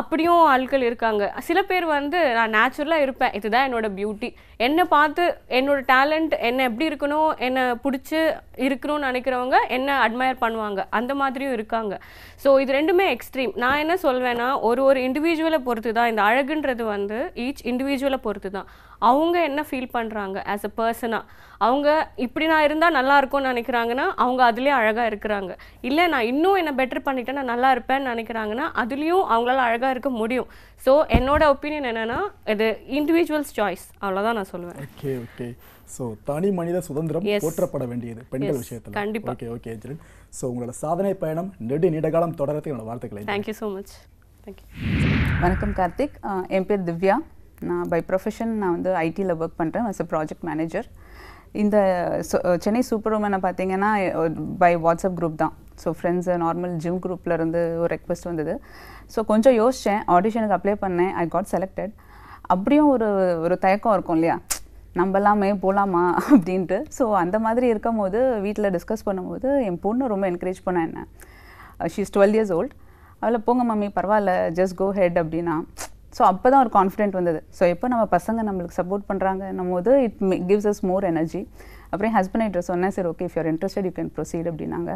அப்படியும் ஆட்கள் இருக்காங்க. சில பேர் வந்து நான் நேச்சுரலாக இருப்பேன். இதுதான் என்னோட பியூட்டி என்னை பார்த்து என்னோட டேலண்ட் என்ன எப்படி இருக்கணும் என்னை பிடிச்சி இருக்கணும்னு நினைக்கிறவங்க என்ன அட்மயர் பண்ணுவாங்க. அந்த மாதிரியும் இருக்காங்க. ஸோ இது ரெண்டுமே எக்ஸ்ட்ரீம் நான் என்ன சொல்வேன்னா ஒரு ஒரு இண்டிவிஜுவலை பொறுத்து தான் இந்த அழகுன்றது வந்து ஈச் இண்டிவிஜுவலை பொறுத்து தான் அவங்க என்ன ஃபீல் பண்ணுறாங்க ஆஸ் அ பர்சனாக அவங்க இப்படி நான் இருந்தால் நல்லா இருக்கும்னு நினைக்கிறாங்கன்னா அவங்க அதுலேயே அழகாக இருக்கிறாங்க. இல்லை நான் இன்னும் என்ன பெட்டர் பண்ணிட்டேன் நான் நல்லா இருப்பேன்னு நினைக்கிறாங்கன்னா அதுலேயும் அவங்களால அழகாக இருக்க முடியும். ஸோ என்னோட ஒப்பீனியன் என்னென்னா இது இண்டிவிஜுவல்ஸ் சாய்ஸ் அவ்வளோதான் நான் சொல்லுவேன். ஓகே ஓகே ஸோ தனி மனித சுதந்திரம். போற்றப்பட வேண்டியது பெண்கள் விஷயத்தில். கண்டிப்பா. ஓகே ஓகே ஏஞ்சலின் ஸோ உங்களோட சாதனை பயணம் நெடு நீண்டகாலம் தொடரத்துக்கு என்னோட வாழ்த்துக்களை தேங்க்யூ ஸோ மச் தேங்க்யூ வணக்கம் கார்த்திக். என் பேர் திவ்யா. நான் பை ப்ரொஃபஷன் நான் வந்து ஐடியில் ஒர்க் பண்ணுறேன் as அ ப்ராஜெக்ட் மேனேஜர் இந்த சென்னை சூப்பர் உமனை பார்த்தீங்கன்னா பை வாட்ஸ்அப் குரூப் தான். ஸோ ஃப்ரெண்ட்ஸு நார்மல் ஜிம் குரூப்லேருந்து ஒரு ரெக்வெஸ்ட் வந்தது. ஸோ கொஞ்சம் யோசித்தேன் ஆடிஷனுக்கு அப்ளை பண்ணேன். ஐ காட் செலக்டட் அப்படியும் ஒரு ஒரு தயக்கம் இருக்கும் இல்லையா? நம்பலாமே போகலாமா அப்படின்ட்டு. ஸோ அந்த மாதிரி இருக்கும் போது வீட்டில் டிஸ்கஸ் பண்ணும்போது என் பொண்ணு ரொம்ப என்கரேஜ் பண்ண என்ன? ஷீஸ் டுவெல் இயர்ஸ் ஓல்ட் அவளை போங்க மம்மி பரவாயில்ல. ஜஸ்ட் கோ ஹெட் அப்படின்னா ஸோ அப்போ தான் ஒரு கான்ஃபிடென்ட் வந்தது. ஸோ எப்போ நம்ம பசங்க நம்மளுக்கு சப்போர்ட் பண்ணுறாங்கன்னும் போது it gives us more energy அப்புறம் ஹஸ்பண்ட் கிட்ட சொன்னேன் சரி okay if your interested you can proceed அப்படின்னாங்க.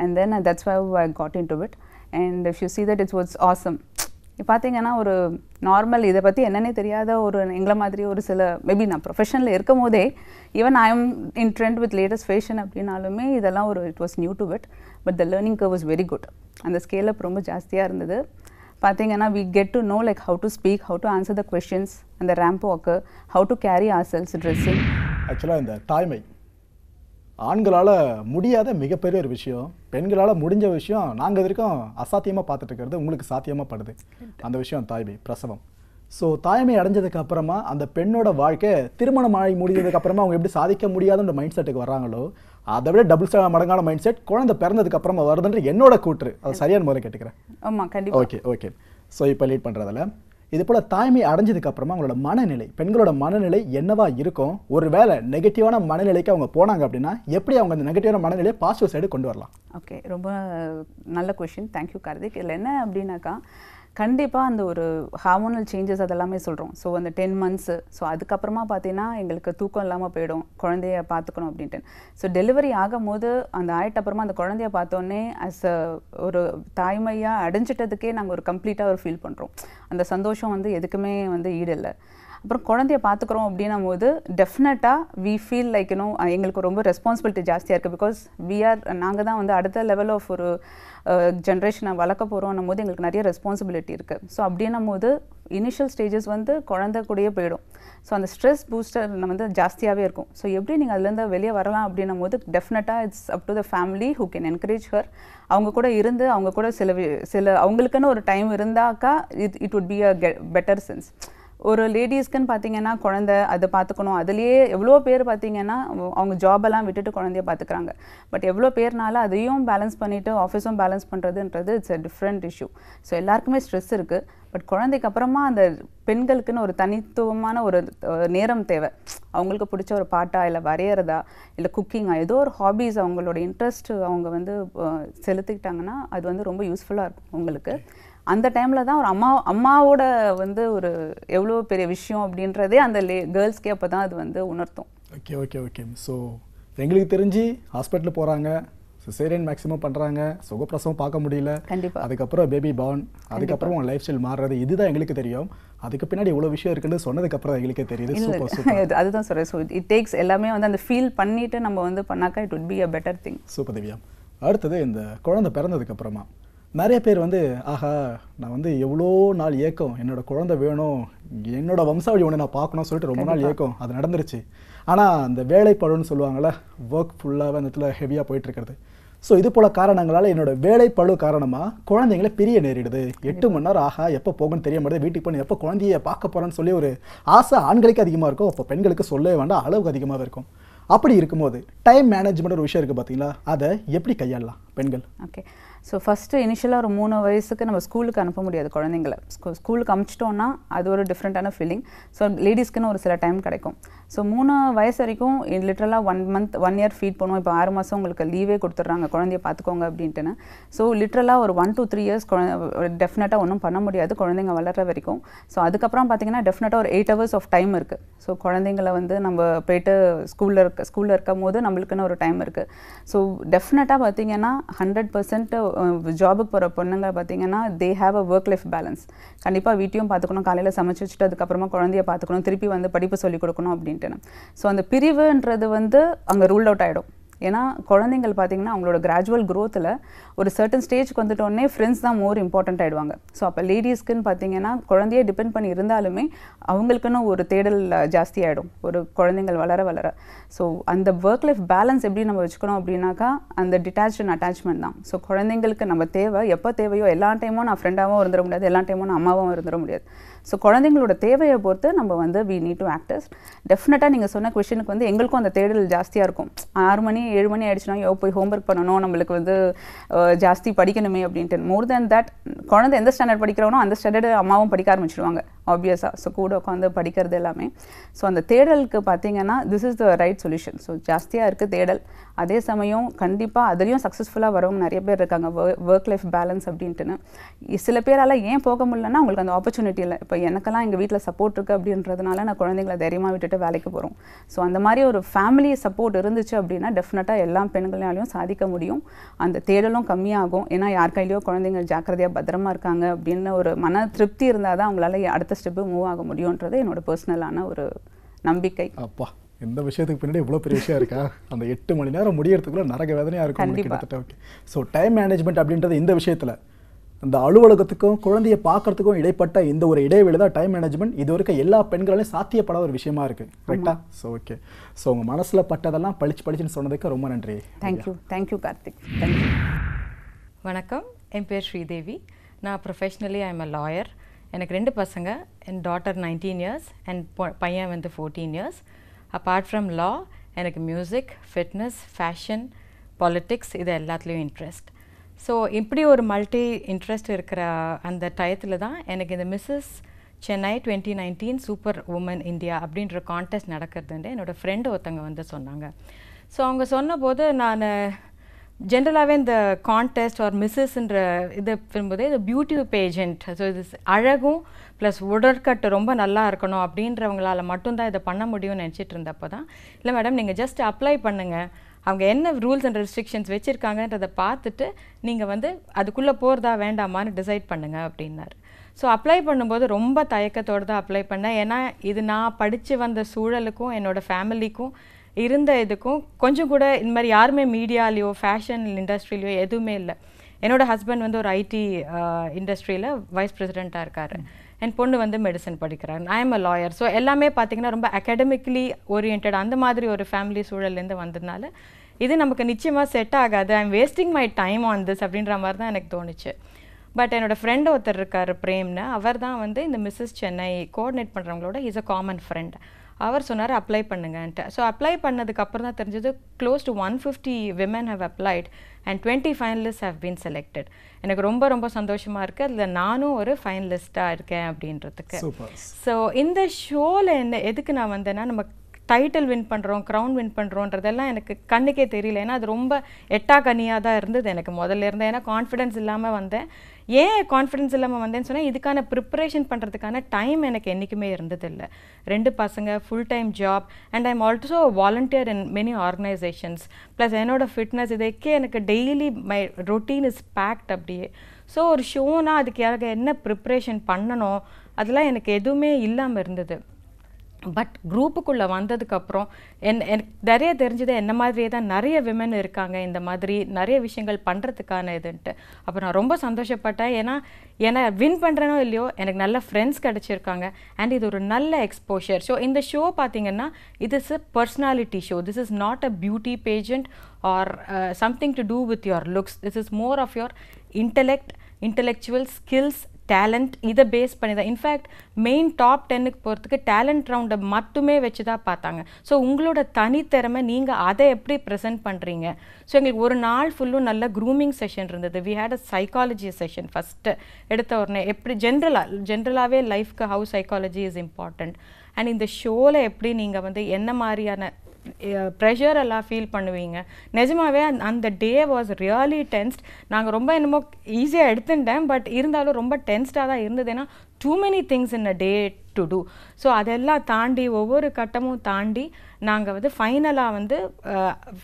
And then that's why I got into it and if you see that it's what's awesome இப்போ பார்த்தீங்கன்னா ஒரு நார்மல் இதை பற்றி என்னன்னே தெரியாத ஒரு எங்களை மாதிரி ஒரு சில மேபி நான் ப்ரொஃபஷனில் இருக்கும் போதே even I am in trend with latest fashion அப்படின்னாலுமே இதெல்லாம் ஒரு it was new to it but the learning curve was very good அந்த ஸ்கேல் அப் ரொம்ப ஜாஸ்தியாக இருந்தது. பார்த்தீங்கன்னா we get to know like how to speak how to answer the questions அந்த ramp walk how to carry ourselves dressing ஆக்சுவலாக இந்த தாய்மை ஆண்களால் முடியாத மிகப்பெரிய ஒரு விஷயம் பெண்களால் முடிஞ்ச விஷயம் நாங்கள் இது வரைக்கும் அசாத்தியமாக பார்த்துட்டு இருக்கிறது உங்களுக்கு சாத்தியமாக படுது. அந்த விஷயம் தாய்மை பிரசவம். ஸோ தாய்மை அடைஞ்சதுக்கு அப்புறமா அந்த பெண்ணோட வாழ்க்கை திருமணம் ஆகி முடிஞ்சதுக்கு அப்புறமா அவங்க எப்படி சாதிக்க முடியாதுன்ற மைண்ட் செட்டுக்கு வராங்களோ அதை விட டபுள் மடங்கான மைண்ட் செட் குழந்தை பிறந்ததுக்கு அப்புறமா வருதுன்ற என்னோட கூற்று. அது சரியான முறை கேட்டுக்கிறேன். ஆமாம் கண்டிப்பாக ஓகே ஓகே ஸோ இப்போ லீட் பண்ணுறதில் இது போல் தாய்மை அடைஞ்சதுக்கு அப்புறமா அவங்களோட மனநிலை பெண்களோட மனநிலை என்னவா இருக்கும்? ஒருவேளை நெகட்டிவான மனநிலைக்கு அவங்க போனாங்க அப்படின்னா எப்படி அவங்க அந்த நெகட்டிவான மனநிலையை பாசிட்டிவ் சைடு கொண்டு வரலாம்? ஓகே ரொம்ப நல்ல கொஷின் தேங்க்யூ கார்த்திக். இதில் என்ன அப்படின்னாக்கா கண்டிப்பாக அந்த ஒரு ஹார்மோனல் சேஞ்சஸ் அதெல்லாமே சொல்கிறோம் ஸோ அந்த டென் மந்த்ஸு ஸோ அதுக்கப்புறமா பார்த்தீங்கன்னா எங்களுக்கு தூக்கம் இல்லாமல் போயிடும். குழந்தைய பார்த்துக்கணும் அப்படின்ட்டு. ஸோ டெலிவரி ஆகும்போது அந்த ஆயிட்ட அப்புறமா அந்த குழந்தைய பார்த்தோன்னே அஸ் அ ஒரு தாய்மையாக அடைஞ்சிட்டதுக்கே நாங்கள் ஒரு கம்ப்ளீட்டாக ஒரு ஃபீல் பண்ணுறோம் அந்த சந்தோஷம் வந்து எதுக்குமே வந்து ஈடு இல்லை. அப்புறம் குழந்தைய பார்த்துக்குறோம் அப்படின்னும் போது டெஃபினட்டாக வி ஃபீல் லைக் யூனோ எங்களுக்கு ரொம்ப ரெஸ்பான்சிபிலிட்டி ஜாஸ்தியாக இருக்குது பிகாஸ் வி ஆர் நாங்கள் தான் வந்து அடுத்த லெவல் ஆஃப் ஒரு ஜென்ரேஷனை வளர்க்க போகிறோம் போது எங்களுக்கு நிறைய ரெஸ்பான்சிபிலிட்டி இருக்குது ஸோ அப்படின்னும் போது இனிஷியல் ஸ்டேஜஸ் வந்து குழந்தை கூடயே போயிடும். ஸோ அந்த ஸ்ட்ரெஸ் பூஸ்டர் வந்து ஜாஸ்தியாகவே இருக்கும். ஸோ எப்படி நீங்கள் அதுலேருந்து வெளியே வரலாம் அப்படின்னும் போது டெஃபினட்டாக it's up to the family who can encourage her அவங்க கூட இருந்து அவங்க கூட சில சில அவங்களுக்குன்னு ஒரு டைம் இருந்தாக்கா it it would be a better sense ஒரு லேடிஸ்க்குன்னு பார்த்தீங்கன்னா குழந்தை அதை பார்த்துக்கணும் அதுலேயே எவ்வளோ பேர் பார்த்தீங்கன்னா அவங்க- ஜாபெல்லாம் விட்டுட்டு குழந்தைய பார்த்துக்குறாங்க பட் எவ்வளோ பேர்னால அதையும் பேலன்ஸ் பண்ணிவிட்டு ஆஃபீஸும் பேலன்ஸ் பண்ணுறதுன்றது it's a different issue so எல்லாருக்குமே ஸ்ட்ரெஸ் இருக்குது பட் குழந்தைக்கு அப்புறமா அந்த பெண்களுக்குன்னு ஒரு தனித்துவமான ஒரு நேரம் தேவை. அவங்களுக்கு பிடிச்ச ஒரு பாட்டா இல்லை வரைகிறதா இல்லை குக்கிங்கா ஏதோ ஒரு ஹாபீஸ் அவங்களோட இன்ட்ரெஸ்ட் அவங்க வந்து செலுத்திக்கிட்டாங்கன்னா அது வந்து ரொம்ப யூஸ்ஃபுல்லாக இருக்கும் உங்களுக்கு. அந்த டைமில் தான் ஒரு அம்மா அம்மாவோட வந்து ஒரு எவ்வளோ பெரிய விஷயம் அப்படின்றதே அந்த லே கேர்ள்ஸ்க்கே அப்போ தான் அது வந்து உணர்த்தும். ஓகே ஓகே ஓகே ஸோ எங்களுக்கு தெரிஞ்சு ஹாஸ்பிட்டல் போகிறாங்க சிசேரியன் மேக்ஸிமம் பண்ணுறாங்க சுகப்பிரசவம் பார்க்க முடியல. கண்டிப்பா. அதுக்கப்புறம் பேபி பார்ன் அதுக்கப்புறம் லைஃப் ஸ்டைல் மாறுறது. இதுதான் எங்களுக்கு தெரியும். அதுக்கு பின்னாடி இவ்வளோ விஷயம் இருக்குன்னு சொன்னதுக்கப்புறம் எங்களுக்கே தெரியுது. சூப்பர் சூப்பர் அது- அதுதான் சொல்கிறேன் ஸோ இட் டேக்ஸ் எல்லாமே வந்து அந்த ஃபீல் பண்ணிட்டு நம்ம வந்து பண்ணாக்கா it would be a better thing super Divya. அடுத்தது இந்த குழந்தை பிறந்ததுக்கு அப்புறமா. நிறைய பேர் வந்து ஆஹா நான் வந்து எவ்வளோ நாள் ஏக்கம் என்னோட குழந்தை வேணும் என்னோட வம்சாவளி ஒன்று நான் பார்க்கணும்னு சொல்லிட்டு ரொம்ப நாள் ஏக்கம் அது நடந்துருச்சு. ஆனால் அந்த வேலைப்பழுன்னு சொல்லுவாங்கள்ல ஒர்க் ஃபுல்லாக அந்த இடத்துல ஹெவியாக போயிட்டு இருக்கிறது ஸோ இது போல காரணங்களால என்னோட வேலைப்பழு காரணமாக குழந்தைங்களை பிரிய நேரிடுது. எட்டு மணி நேரம் ஆஹா எப்போ போகணும்னு தெரிய மாட்டேது வீட்டுக்கு போய் எப்போ குழந்தைய பார்க்க போகிறேன்னு சொல்லி ஒரு ஆசை ஆண்களுக்கு அதிகமாக இருக்கும். அப்போ பெண்களுக்கு சொல்லவே வேண்டாம் அளவுக்கு அதிகமாகவே இருக்கும். அப்படி இருக்கும்போது டைம் மேனேஜ்மெண்ட் ஒரு விஷயம் இருக்குது பார்த்தீங்களா அதை எப்படி கையாளலாம் பெண்கள்? ஓகே ஸோ ஃபஸ்ட்டு இனிஷியலாக ஒரு மூணு வயசுக்கு நம்ம ஸ்கூலுக்கு அனுப்ப முடியாது குழந்தைங்கள. ஸ்கூ ஸ்கூலுக்கு அனுப்பிச்சிட்டோன்னா அது ஒரு டிஃப்ரெண்ட்டான ஃபீலிங் ஸோ லேடிஸ்க்குன்னு ஒரு சில டைம் கிடைக்கும். ஸோ மூணு வயசு வரைக்கும் லிட்ரலாக one month one year feed பண்ணுவோம். இப்போ ஆறு மாதம் உங்களுக்கு லீவே கொடுத்துட்றாங்க. குழந்தைய பார்த்துக்கோங்க அப்படின்ட்டுன்னு. ஸோ லிட்ரலாக ஒரு ஒன் டூ த்ரீ இயர்ஸ் டெஃபினட்டாக ஒன்றும் பண்ண முடியாது குழந்தைங்க வளர்கிற வரைக்கும். ஸோ அதுக்கப்புறம் பார்த்தீங்கன்னா டெஃபினட்டாக ஒரு எயிட் ஹவர்ஸ் ஆஃப் டைம் இருக்குது ஸோ குழந்தைங்கள வந்து நம்ம போயிட்டு ஸ்கூலில் இருக்க ஸ்கூலில் இருக்கும் போது நம்மளுக்குன்னு ஒரு டைம் இருக்குது ஸோ டெஃபினட்டாக பார்த்தீங்கன்னா ஹண்ட்ரட் பர்சன்ட் ஜாபுக்கு போகிற பொண்ணுங்க பார்த்தீங்கன்னா they have a work life balance கண்டிப்பாக வீட்டையும் பார்த்துக்கணும் காலையில் சமைச்சு வச்சுட்டு அதுக்கப்புறமா குழந்தைய பார்த்துக்கணும் திருப்பி வந்து படிப்பு சொல்லிக் கொடுக்கணும் அப்படின்ட்டு ஸோ அந்த பிரிவுன்றது வந்து அங்கே ரூல் அவுட் ஆகிடும் ஏன்னா குழந்தைங்கள் பார்த்தீங்கன்னா அவங்களோட கிராஜுவல் க்ரோத்தில் ஒரு சர்டன் ஸ்டேஜ்க்கு வந்துட்டோடனே ஃப்ரெண்ட்ஸ் தான் மோர் இம்பார்ட்டண்ட் ஆயிடுவாங்க. ஸோ அப்போ லேடிஸ்க்குன்னு பார்த்தீங்கன்னா குழந்தைய டிபெண்ட் பண்ணி இருந்தாலுமே அவங்களுக்குன்னு ஒரு தேடல் ஜாஸ்தி ஆகிடும் ஒரு குழந்தைங்கள் வளர வளர. ஸோ அந்த ஒர்க் லைஃப் பேலன்ஸ் எப்படி நம்ம வச்சுக்கணும் அப்படின்னாக்கா அந்த டிட்டாச் அண்ட் அட்டாச்மெண்ட் தான். ஸோ குழந்தைங்களுக்கு நம்ம தேவை எப்போ தேவையோ எல்லா டைமும் நான் ஃப்ரெண்டாகவும் இருந்துட முடியாது எல்லா டைமும் நான் அம்மாவும் இருந்துட முடியாது. ஸோ குழந்தைங்களோட தேவையை பொறுத்து நம்ம வந்து வி நீட் டு ஆக்டர்ஸ் டெஃபினட்டாக நீங்கள் சொன்ன கொஷனுக்கு வந்து எங்களுக்கும் அந்த தேடல் ஜாஸ்தியாக இருக்கும். ஆறு மணி ஏழு மணி ஆயிடுச்சுன்னா யோ போய் ஹோம்ஒர்க் பண்ணணும் நம்மளுக்கு வந்து ஜாஸ்தி படிக்கணுமே அப்படின்ட்டு. மோர் தென் தட் குழந்தை எந்த ஸ்டாண்டர்ட் படிக்கிறவனோ அந்த ஸ்டாண்டர்டு அம்மாவும் படிக்க ஆரம்பிச்சிடுவாங்க ஆப்வியஸாக ஸோ கூட உட்காந்து படிக்கிறது எல்லாமே. ஸோ அந்த தேடலுக்கு பார்த்தீங்கன்னா this is the right solution so ஜாஸ்தியாக இருக்குது தேடல். அதே சமயம் கண்டிப்பாக அதுலேயும் சக்ஸஸ்ஃபுல்லாக வரவங்க நிறைய பேர் இருக்காங்க. ஒர்க் லைஃப் பேலன்ஸ் அப்படின்ட்டுன்னு. சில பேரால் ஏன் போக முடியலன்னா அவங்களுக்கு அந்த ஆப்பர்ச்சுனிட்டி இல்லை. இப்போ எனக்கெல்லாம் எங்கள் வீட்டில் சப்போர்ட் இருக்குது அப்படின்றதுனால நான் குழந்தைங்களை தைரியமாக விட்டுட்டு வேலைக்கு போகிறோம் ஸோ அந்த மாதிரி ஒரு ஃபேமிலி சப்போர்ட் இருந்துச்சு அப்படின்னா டெஃபினட்டாக எல்லா பெண்களாலையும் சாதிக்க முடியும். அந்த தேடலும் கம்மியாகும். ஏன்னா யார் கையிலையோ குழந்தைங்க ஜாக்கிரதையாக பத்திரமா இருக்காங்க அப்படின்னு ஒரு மன திருப்தி இருந்தால் தான் அவங்களால அடுத்த ஸ்டெப்பு மூவ் ஆக முடியுன்றது என்னோட பர்சனலான ஒரு நம்பிக்கை. அப்பா இந்த விஷயத்துக்கு பின்னாடி இவ்வளோ பெரிய விஷயம் இருக்கா? அந்த எட்டு மணி நேரம் முடியறதுக்குள்ள நரக வேதனையாக இருக்கும். கிட்டத்தட்ட. ஓகே ஸோ டைம் மேனேஜ்மெண்ட் அப்படின்றது இந்த விஷயத்தில். இந்த அலுவலகத்துக்கும் குழந்தைய பார்க்கறதுக்கும் இடைப்பட்ட இந்த ஒரு இடைவெளி தான் டைம் மேனேஜ்மெண்ட் இது வரைக்கும் எல்லா பெண்களாலையும் சாத்தியப்படாத ஒரு விஷயமா இருக்கு. கரெக்டா ஸோ ஓகே ஸோ உங்கள் மனசில் பட்டதெல்லாம் பளிச்சு பளிச்சுன்னு சொன்னதுக்கு ரொம்ப நன்றி. தேங்க்யூ தேங்க்யூ கார்த்திக் தேங்க்யூ வணக்கம். என் பேர் ஸ்ரீதேவி. நான் ப்ரொஃபஷ்னலி ஐம் அ லாயர் எனக்கு ரெண்டு பசங்க என் டாட்டர் நைன்டீன் இயர்ஸ் அண்ட் பையன் வந்து fourteen years apart from law எனக்கு மியூசிக் ஃபிட்னஸ் ஃபேஷன் பாலிட்டிக்ஸ் இது எல்லாத்துலேயும் இன்ட்ரெஸ்ட் ஸோ இப்படி ஒரு மல்டி இன்ட்ரெஸ்ட் இருக்கிற அந்த டயத்தில் தான் எனக்கு இந்த Mrs Chennai twenty nineteen super woman India அப்படின்ற கான்டெஸ்ட் நடக்கிறதுன்னு என்னோடய ஃப்ரெண்டு ஒருத்தங்க வந்து சொன்னாங்க. ஸோ அவங்க சொன்னபோது நான் ஜென்ரலாகவே இந்த கான்டெஸ்ட் ஆர் மிஸ்ஸஸ்ன்ற இது வரும்போது இது பியூட்டி பேஜெண்ட் ஸோ இது அழகும் ப்ளஸ் உடற்கட்டு ரொம்ப நல்லா இருக்கணும் அப்படின்றவங்களால மட்டும்தான் இதை பண்ண முடியும்னு நினச்சிட்டு இருந்தப்போ தான் இல்லை மேடம் நீங்கள் ஜஸ்ட் அப்ளை பண்ணுங்கள் அவங்க என்ன ரூல்ஸ் அண்ட் ரெஸ்ட்ரிக்ஷன்ஸ் வச்சுருக்காங்கன்றதை பார்த்துட்டு நீங்கள் வந்து அதுக்குள்ளே போகிறதா வேண்டாமான்னு டிசைட் பண்ணுங்கள் அப்படின்னார். ஸோ அப்ளை பண்ணும்போது ரொம்ப தயக்கத்தோடு தான் அப்ளை பண்ணேன். ஏன்னா இது நான் படித்து வந்த சூழலுக்கும் என்னோட ஃபேமிலிக்கும் இருந்த இதுக்கும் கொஞ்சம் கூட இந்த மாதிரி யாருமே மீடியாலேயோ ஃபேஷன் இண்டஸ்ட்ரியிலையோ எதுவுமே இல்லை. என்னோட ஹஸ்பண்ட் வந்து ஒரு ஐடி இண்டஸ்ட்ரியில் வைஸ் பிரசிடெண்ட்டாக இருக்கார். என் பொண்ணு வந்து மெடிசன் படிக்கிறார் I am a lawyer so எல்லாமே பார்த்தீங்கன்னா ரொம்ப அகாடமிக்லி ஓரியன்ட் அந்த மாதிரி ஒரு ஃபேமிலி சூழல்லேருந்து வந்ததுனால இது நமக்கு நிச்சயமாக செட் ஆகாது. I am wasting my time on this அப்படின்ற மாதிரி தான் எனக்கு தோணுச்சு. பட் என்னோடய ஃப்ரெண்ட் ஒருத்தர் இருக்கார் பிரேம்னு. அவர் தான் வந்து இந்த மிஸ்ஸஸ் சென்னை கோஆர்டினேட் பண்ணுறவங்களோட இஸ் அ காமன் ஃப்ரெண்ட் அவர் சொன்னார் அப்ளை பண்ணுங்கன்ட்டு ஸோ அப்ளை பண்ணதுக்கு அப்புறம் தான் தெரிஞ்சது close to one fifty women have applied and twenty finalist have been selected எனக்கு ரொம்ப ரொம்ப சந்தோஷமாக இருக்குது அதில் நானும் ஒரு ஃபைனலிஸ்ட்டாக இருக்கேன் அப்படின்றதுக்கு. ஸோ இந்த ஷோவில் என்ன எதுக்கு நான் வந்தேன்னா நம்ம டைட்டில் வின் பண்ணுறோம் க்ரௌன் வின் பண்ணுறோன்றதெல்லாம் எனக்கு கண்ணுக்கே தெரியல. ஏன்னா அது ரொம்ப எட்டா கனியாக தான் இருந்தது எனக்கு முதல்ல இருந்தேன் ஏன்னா கான்ஃபிடென்ஸ் இல்லாமல் வந்தேன். ஏன் கான்ஃபிடென்ஸ் இல்லாமல் வந்தேன்னு சொன்னால் இதுக்கான ப்ரிப்பரேஷன் பண்ணுறதுக்கான டைம் எனக்கு என்றைக்குமே இருந்ததில்லை. ரெண்டு பசங்க full time job and I'm also volunteer in many organisations plus என்னோடய ஃபிட்னஸ் இதுக்கே எனக்கு daily my routine is packed அப்படியே. ஸோ ஒரு ஷோனா அதுக்கு யாருக்கு என்ன ப்ரிப்ரேஷன் பண்ணணும்? அதெல்லாம் எனக்கு எதுவுமே இல்லாமல் இருந்தது. பட் குரூப்புக்குள்ளே வந்ததுக்கப்புறம் என் எனக்கு நிறைய தெரிஞ்சது என்ன மாதிரியே தான் நிறைய விமன் இருக்காங்க இந்த மாதிரி நிறைய விஷயங்கள் பண்ணுறதுக்கான இதுன்ட்டு. அப்போ நான் ரொம்ப சந்தோஷப்பட்டேன். ஏன்னா ஏன்னா வின் பண்ணுறனோ இல்லையோ எனக்கு நல்ல ஃப்ரெண்ட்ஸ் கிடச்சிருக்காங்க. அண்ட் இது ஒரு நல்ல எக்ஸ்போஷர் ஸோ இந்த ஷோ பார்த்தீங்கன்னா இது is a personality show this is not a beauty pageant or something to do with your looks this is more of your intellect intellectual skills talent இதை பேஸ் பண்ணி தான் இன்ஃபேக்ட் மெயின் டாப் டென்னுக்கு போகிறதுக்கு டேலண்ட் ரவுண்டை மட்டுமே வச்சு தான் பார்த்தாங்க. ஸோ உங்களோட தனித்திறமை நீங்கள் அதை எப்படி ப்ரெசென்ட் பண்ணுறீங்க ஸோ எங்களுக்கு ஒரு நாள் ஃபுல்லும் நல்ல க்ரூமிங் செஷன் இருந்தது. We had a psychology session first எடுத்த உடனே. எப்படி ஜென்ரலாக ஜென்ரலாகவே லைஃப்க்கு how psychology is important and இந்த ஷோவில் எப்படி நீங்கள் வந்து என்ன மாதிரியான ப்ரெஷர் எல்லாம் ஃபீல் பண்ணுவீங்க. நிஜமாவே அந்த- டே வாஸ் ரியலி டென்ஸ்ட் நாங்கள் ரொம்ப என்னமோ ஈஸியாக எடுத்துட்டேன் பட் இருந்தாலும் ரொம்ப டென்ஸ்டாக தான் இருந்தது. ஏன்னா too many things in a day to do so அதெல்லாம் தாண்டி ஒவ்வொரு கட்டமும் தாண்டி நாங்கள் வந்து ஃபைனலாக வந்து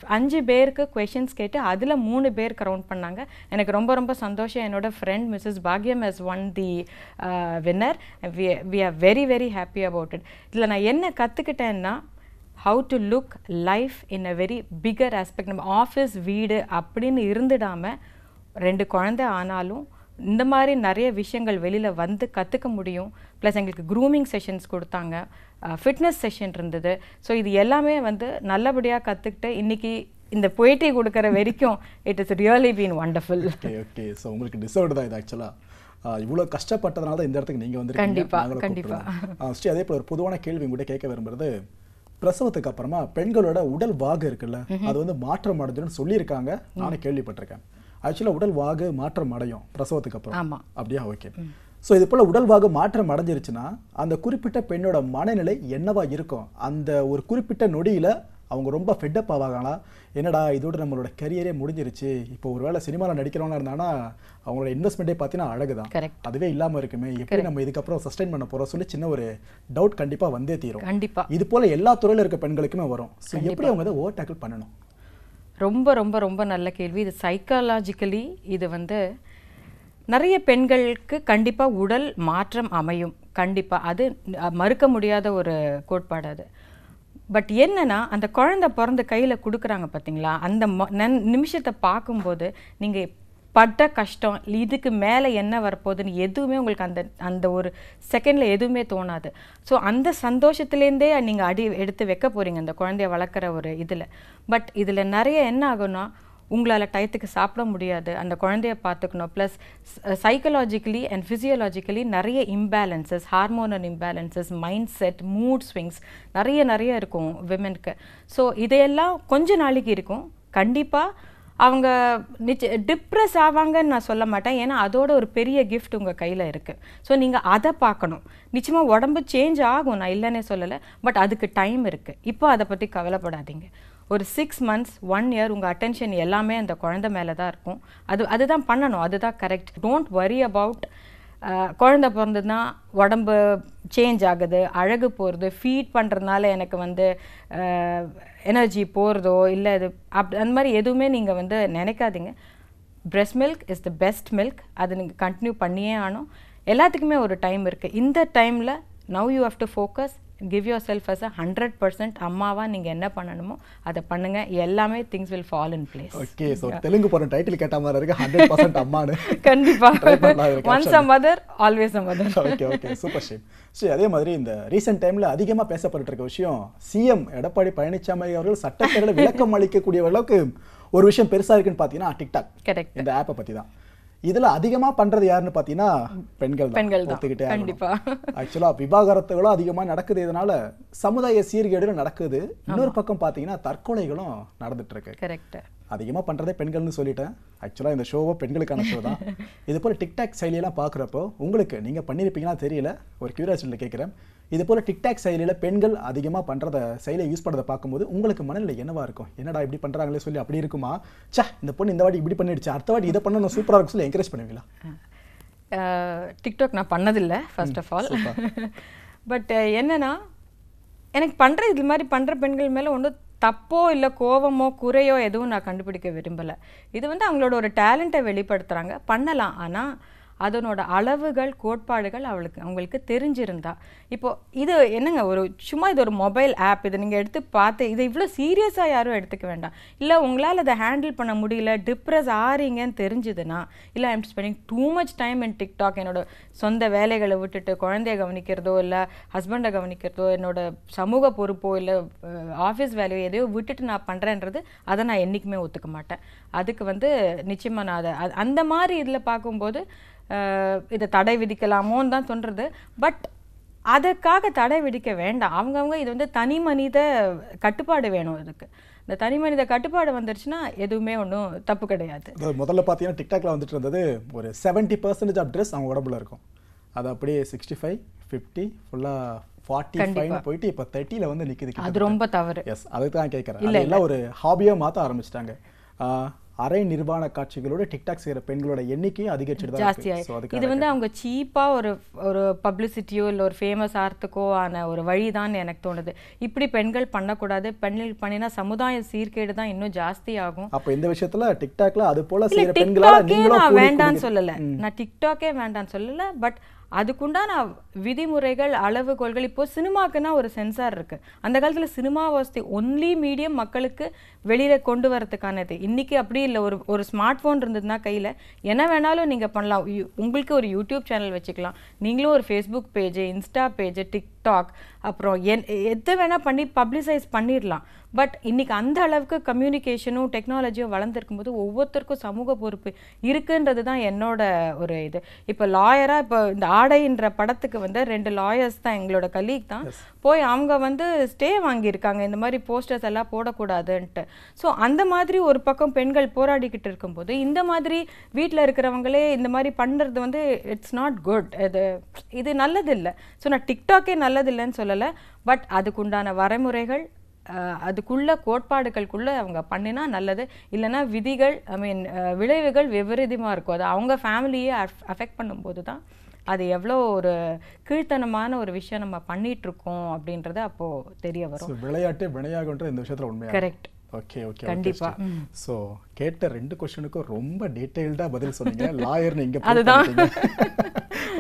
அஞ்சு பேருக்கு கொஷின்ஸ் கேட்டு அதில் மூணு பேர் கரவுண்ட் பண்ணாங்க. எனக்கு ரொம்ப ரொம்ப சந்தோஷம். என்னோடய friend Mrs Bhagyam has won the winner we are very very happy about it இதில் நான் என்ன கற்றுக்கிட்டேன்னா how to look life in a very bigger aspect நம்ம ஆஃபீஸ் வீடு அப்படின்னு இருந்துடாமல் ரெண்டு குழந்தை ஆனாலும் இந்த மாதிரி நிறைய விஷயங்கள் வெளியில் வந்து கற்றுக்க முடியும். ப்ளஸ் எங்களுக்கு க்ரூமிங் செஷன்ஸ் கொடுத்தாங்க. ஃபிட்னஸ் செஷன் இருந்தது. ஸோ இது எல்லாமே வந்து நல்லபடியாக கற்றுக்கிட்டு இன்னைக்கு இந்த போயிட்டி கொடுக்குற வரைக்கும் it is really been wonderful okay okay so உங்களுக்கு டிசர்வ்டு தான் இது ஆக்சுவலாக இவ்வளோ கஷ்டப்பட்டதுனால தான் இந்த இடத்துக்கு நீங்கள் வந்து கண்டிப்பா, கண்டிப்பா. ஸ்ரீ அதே போல் ஒரு பொதுவான கேள்வி உங்கள்கிட்ட கேட்க விரும்புறது பிரசவத்துக்கு அப்புறமா பெண்களோட உடல் வாகு இருக்குல்ல அது வந்து மாற்றம் அடைஞ்சிடும் சொல்லியிருக்காங்க. நானும் கேள்விப்பட்டிருக்கேன். ஆக்சுவலாக உடல் வாகு மாற்றம் அடையும் பிரசவத்துக்கு அப்புறம். ஆமா. அப்படியா? ஓகே ஸோ இது போல் உடல் வாகு மாற்றம் அடைஞ்சிருச்சுன்னா அந்த குறிப்பிட்ட பெண்ணோட மனநிலை என்னவா இருக்கும்? அந்த ஒரு குறிப்பிட்ட நொடியில அவங்க ரொம்ப ஃபெட்டப் ஆவாங்களா? என்னடா இதோட நம்மளோட கரியரே முடிஞ்சிருச்சு. இப்போ ஒருவேளை சினிமாவில் நடிக்கிறவங்களா இருந்தாங்கன்னா அவங்களோட இன்வெஸ்ட்மெண்ட்டே பார்த்தீங்கன்னா அழகு தான். அதுவே இல்லாமல் இருக்குமே. எப்படி நம்ம இதுக்கப்புறம் சஸ்டைன் பண்ண போறோம் சொல்லி சின்ன ஒரு டவுட் கண்டிப்பா வந்தே தீரும். கண்டிப்பா. இது போல எல்லா துறையில இருக்க பெண்களுக்குமே வரும். ஸோ எப்படி அவங்க அதை ஓவர் டேக்கிள் பண்ணணும்? ரொம்ப ரொம்ப ரொம்ப நல்ல கேள்வி. இது சைக்காலஜிக்கலி இது வந்து நிறைய பெண்களுக்கு கண்டிப்பாக உடல் மாற்றம் அமையும். கண்டிப்பாக அது மறுக்க முடியாத ஒரு கோட்பாடு அது. பட் என்னன்னா அந்த குழந்தை பிறந்து கையில் கொடுக்குறாங்க பார்த்தீங்களா அந்த மொ- நன்- நிமிஷத்தை பார்க்கும்போது நீங்கள் பட்ட கஷ்டம் இதுக்கு மேலே என்ன வரப்போகுதுன்னு எதுவுமே உங்களுக்கு அந்த அந்த ஒரு செகண்டில் எதுவுமே தோணாது. ஸோ அந்த சந்தோஷத்துலேருந்தே நீங்கள் அடி எடுத்து வைக்க போகிறீங்க அந்த குழந்தைய வளர்க்குற ஒரு இதில். பட் இதில் நிறைய என்ன ஆகும்னா உங்களால் டயத்துக்கு சாப்பிட முடியாது. அந்த குழந்தைய பார்த்துக்கணும். ப்ளஸ் சைக்கலாஜிக்கலி அண்ட் ஃபிசியலாஜிக்கலி நிறைய imbalances hormonal imbalances mindset mood swings நிறைய நிறைய இருக்கும் விமென்க்கு ஸோ இதையெல்லாம் கொஞ்ச நாளைக்கு இருக்கும். கண்டிப்பாக அவங்க நிச்ச டிப்ரெஸ் ஆவாங்கன்னு நான் சொல்ல மாட்டேன். ஏன்னா அதோட ஒரு பெரிய கிஃப்ட் உங்கள் கையில் இருக்குது ஸோ நீங்கள் அதை பார்க்கணும். நிச்சயமாக உடம்பு சேஞ்ச் ஆகும். நான் இல்லைன்னே சொல்லலை. பட் அதுக்கு டைம் இருக்குது இப்போ அதை பற்றி கவலைப்படாதீங்க. ஒரு சிக்ஸ் மந்த்ஸ் ஒன் இயர் உங்கள் அட்டென்ஷன் எல்லாமே அந்த குழந்தை மேலே தான் இருக்கும். அது அதுதான் பண்ணணும். அதுதான் கரெக்ட் டோன்ட் வரி அபவுட் குழந்த பிறந்ததுன்னா உடம்பு சேஞ்ச் ஆகுது அழகு போகிறது ஃபீட் பண்ணுறதுனால எனக்கு வந்து எனர்ஜி போகிறதோ இல்லை அது அப் அந்த மாதிரி எதுவுமே நீங்கள் வந்து நினைக்காதீங்க. Breast milk is the best milk அது நீங்கள் கண்டினியூ பண்ணியே ஆனோம் எல்லாத்துக்குமே ஒரு டைம் இருக்குது இந்த டைமில் now you have to focus give yourself as a hundred percent அம்மாவாக நீங்கள் என்ன பண்ணணுமோ அதை பண்ணுங்கள் எல்லாமே things will fall in place okay so Telugu போற டைட்டில் கேட்ட மாதிரி இருக்கு. ஹண்ட்ரட் பர்சன்ட் அம்மானு கண்டிப்பா. Once a. Mother always a mother okay okay super shape சரி அதே மாதிரி இந்த ரீசெண்ட் டைம்ல அதிகமா பேசப்பட்டு இருக்க விஷயம் சிஎம் எடப்பாடி பழனிசாமி அவர்கள் சட்டப்பேரவை விளக்கம் அளிக்கக்கூடிய அளவுக்கு ஒரு விஷயம் பெருசா இருக்குன்னு பாத்தீங்கன்னா டிக்டாக் இந்த ஆப்பை பத்தி தான் இதுல அதிகமா பண்றது யாருன்னு பாத்தீங்கன்னா பெண்கள் பெண்கள். ஒத்துக்கிட்டே கண்டிப்பா. ஆக்சுவலா விவாகரத்துகளும் அதிகமா நடக்குது. இதனால சமுதாய சீர்கேடுகளும் நடக்குது. இன்னொரு பக்கம் பாத்தீங்கன்னா தற்கொலைகளும் நடந்துட்டு இருக்கு கரெக்ட் அதிகமாக பண்ணுறதே பெண்கள்னு சொல்லிட்டேன். ஆக்சுவலாக இந்த ஷோவோ பெண்களுக்கான ஷோ தான். இது போல் டிக்டாக் செயலியெல்லாம் பார்க்குறப்போ உங்களுக்கு நீங்கள் பண்ணியிருப்பீங்கன்னா தெரியல. ஒரு கியூரியாசிட்டியில் கேட்குறேன் இது போல் டிக்டாக் செயலியில் பெண்கள் அதிகமாக பண்ணுறத செயலியை யூஸ் பண்ணுறதை பார்க்கும்போது உங்களுக்கு மனநிலை என்னவா இருக்கும்? என்னடா இப்படி பண்ணுறாங்களே சொல்லி அப்படி இருக்குமா? ச்சே இந்த பொண்ணு இந்த வாட்டி இப்படி பண்ணிடுச்சு அடுத்த வாட்டி இதை பண்ணணும் சூப்பராக இருக்கும் சொல்லி என்கரேஜ் பண்ணுவீங்களா? டிக்டாக் நான் பண்ணதில்லை ஃபர்ஸ்ட் ஆஃப் ஆல் பட் என்னன்னா எனக்கு பண்ணுற இது மாதிரி பண்ணுற பெண்கள் மேலே ஒன்றும் தப்போ இல்லை கோவமோ குறையோ எதுவும் நான் கண்டுபிடிக்க விரும்பலை. இது வந்து அவங்களோட ஒரு டேலண்ட்டை வெளிப்படுத்துகிறாங்க பண்ணலாம். ஆனால் அதனோட அளவுகள் கோட்பாடுகள் அவளுக்கு அவங்களுக்கு தெரிஞ்சிருந்தா. இப்போ இது என்னங்க ஒரு சும்மா இது ஒரு மொபைல் ஆப் இதை நீங்கள் எடுத்து பார்த்து இதை இவ்வளோ சீரியஸாக யாரும் எடுத்துக்க வேண்டாம். இல்லை உங்களால் அதை ஹேண்டில் பண்ண முடியல டிப்ரெஸ் ஆறீங்கன்னு தெரிஞ்சுதுன்னா இல்லை I'm spending too much time in TikTok என்னோட சொந்த வேலைகளை விட்டுட்டு குழந்தைய கவனிக்கிறதோ இல்லை ஹஸ்பண்டை கவனிக்கிறதோ என்னோட சமூக பொறுப்போ இல்லை ஆஃபீஸ் வேலையோ எதையோ விட்டுட்டு நான் பண்ணுறேன்றது அதை நான் என்றைக்குமே ஒத்துக்க மாட்டேன். அதுக்கு வந்து நிச்சயமாக நான் அதை அந்த மாதிரி இதில் பார்க்கும்போது இதை தடை விதிக்கலாமோன்னு தான் தோன்றுறது. பட் அதற்காக தடை விதிக்க வேண்டாம். அவங்கவுங்க இது வந்து தனி மனித கட்டுப்பாடு வேணும் இதுக்கு இந்த தனி மனித கட்டுப்பாடு வந்துருச்சுன்னா எதுவுமே ஒன்றும் தப்பு கிடையாது. முதல்ல பார்த்தீங்கன்னா டிக்டாக்ல வந்துட்டு இருந்தது ஒரு செவன்ட்டி பர்சன்டேஜ் ஆஃப் ட்ரெஸ் அவங்க உடம்புல இருக்கும். அது அப்படியே சிக்ஸ்டி ஃபைவ் ஃபிஃப்டி ஃபுல்லா ஃபார்ட்டி ஃபைவ் போயிட்டு இப்போ தேர்ட்டியில் வந்து நிற்கிது அது ரொம்ப தவறு. எஸ் அதுக்கு தான் கேட்குறேன் எல்லாம் ஒரு ஹாபியாக மாற்ற ஆரம்பிச்சிட்டாங்க. அரை நிர்வாண காட்சிகளோட டிக்டாக் செய்கிற பெண்களோட எண்ணிக்கையும் அதிகரிச்சுட்டு தான் ஜாஸ்தியா இருக்கு ஸோ அதுக்கு இது வந்து அவங்க சீப்பா ஒரு ஒரு பப்ளிசிட்டியோ இல்லை ஒரு ஃபேமஸ் ஆகிறதுக்கோ ஆன ஒரு வழிதான் எனக்கு தோணுது. இப்படி பெண்கள் பண்ணக்கூடாது. பெண்கள் பண்ணினா சமுதாய சீர்கேடு தான் இன்னும் ஜாஸ்தி ஆகும் அப்போ இந்த விஷயத்துல டிக்டாக்ல அது போல டிக்டாக்கே நீங்களும் நான் வேண்டான்னு சொல்லல. நான் டிக்டாக்கே வேண்டான்னு சொல்லல பட் அதுக்குண்டான விதிமுறைகள் அளவுகோல்கள். இப்போது சினிமாக்குன்னா ஒரு சென்சார் இருக்குது அந்த காலத்தில் cinema was the only medium மக்களுக்கு வெளியில் கொண்டு வரதுக்கானது. இன்றைக்கி அப்படி இல்லை. ஒரு ஒரு ஸ்மார்ட் ஃபோன் இருந்ததுன்னா கையில் என்ன வேணாலும் நீங்கள் பண்ணலாம். உங்களுக்கு ஒரு யூடியூப் சேனல் வச்சுக்கலாம். நீங்களும் ஒரு Facebook page Insta page TikTok அப்புறம் என் எது வேணா பண்ணி பப்ளிசைஸ் பண்ணிடலாம். பட் இன்னைக்கு அந்த அளவுக்கு கம்யூனிகேஷனும் டெக்னாலஜியும் வளர்ந்துருக்கும் போது ஒவ்வொருத்தருக்கும் சமூக பொறுப்பு இருக்குன்றது தான் என்னோட ஒரு இது. இப்போ லாயரா இப்போ இந்த ஆடைன்ற படத்துக்கு வந்து ரெண்டு லாயர்ஸ் தான் எங்களோட கலீக் தான். போய் அவங்க வந்து ஸ்டே வாங்கியிருக்காங்க. இந்த மாதிரி போஸ்டர்ஸ் எல்லாம் போடக்கூடாதுன்ட்டு. ஸோ அந்த மாதிரி ஒரு பக்கம் பெண்கள் போராடிக்கிட்டு இருக்கும்போது இந்த மாதிரி வீட்டில் இருக்கிறவங்களே இந்த மாதிரி பண்ணுறது வந்து இட்ஸ் நாட் குட் இது இது நல்லதில்லை. ஸோ நான் டிக்டாக்கே நல்லதில்லைன்னு சொல்லலை. பட் அதுக்குண்டான வரைமுறைகள் அதுக்குள்ள கோட்பாடுகளுக்குள்ள அவங்க பண்ணினா நல்லது. இல்லைன்னா விதிகள் ஐ மீன் விளைவுகள் விபரீதமாக இருக்கும். அது அவங்க ஃபேமிலியே அஃபெக்ட் பண்ணும்போது தான் அது எவ்வளோ ஒரு கீழ்த்தனமான ஒரு விஷயம் நம்ம பண்ணிட்டு இருக்கோம் அப்படின்றது அப்போ தெரிய வரும். விளையாட்டு வினையாகுன்ற இந்த விஷயத்துல உண்மையா? கரெக்ட் ஓகே ஓகே கண்டிப்பா. ஸோ கேட்ட ரெண்டு கொஸ்டினுக்கும் ரொம்ப டீட்டெயில்டா பதில் சொன்னீங்க. லாயர் நீங்க அதுதான்.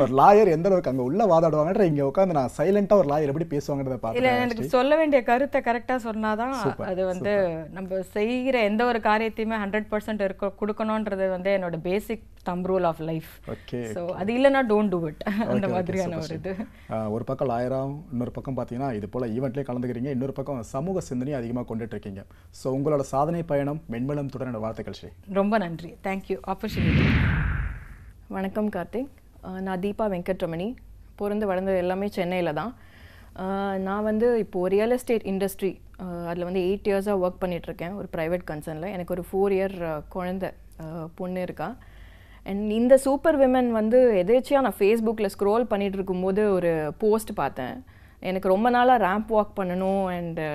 ஒரு லாயர் எந்த அளவுக்கு அங்க உள்ள வாதாடுவாங்கன்ற இங்க உட்காந்து நான் சைலண்டா ஒரு லாயர் எப்படி பேசுவாங்கன்றத இல்ல பார்த்துட்டேன் எனக்கு சொல்ல வேண்டிய கருத்தை கரெக்டா சொன்னாதான் அது வந்து நம்ம செய்கிற எந்த ஒரு காரியத்தையுமே ஹண்ட்ரட் பர்சன்ட் இருக்க கொடுக்கணுன்றது வந்து என்னோட basic thumb rule of life okay so அது இல்லைன்னா டோன்ட் டூ இட் அந்த மாதிரியான ஒரு இது. ஒரு பக்கம் லாயராகவும் இன்னொரு பக்கம் பார்த்தீங்கன்னா இது போல் ஈவெண்ட்லேயே கலந்துக்கிறீங்க. இன்னொரு பக்கம் சமூக சிந்தனையும் அதிகமாக கொண்டுட்டு இருக்கீங்க. ஸோ உங்களோட சாதனை பயணம் மென்மேலும் தொடர வாழ்த்துக்கள் ஸ்ரீ. ரொம்ப நன்றி. தேங்க்யூ ஆப்பர்ச்சுனிட்டி வணக்கம் கார்த்திக். நான் தீபா வெங்கட்ரமணி. பிறந்து வளர்ந்தது எல்லாமே சென்னையில் தான். நான் வந்து இப்போது ரியல் எஸ்டேட் இண்டஸ்ட்ரி அதில் வந்து எயிட் இயர்ஸாக ஒர்க் பண்ணிகிட்ருக்கேன் ஒரு ப்ரைவேட் கன்சர்னில் எனக்கு ஒரு ஃபோர் இயர் குழந்தை பொண்ணு இருக்கா. அண்ட் இந்த சூப்பர் விமன் வந்து எதேச்சியாக நான் ஃபேஸ்புக்கில் ஸ்க்ரோல் பண்ணிட்டு இருக்கும்போது ஒரு போஸ்ட் பார்த்தேன். எனக்கு ரொம்ப நாளாக ரேம்ப் வாக் பண்ணணும் அண்டு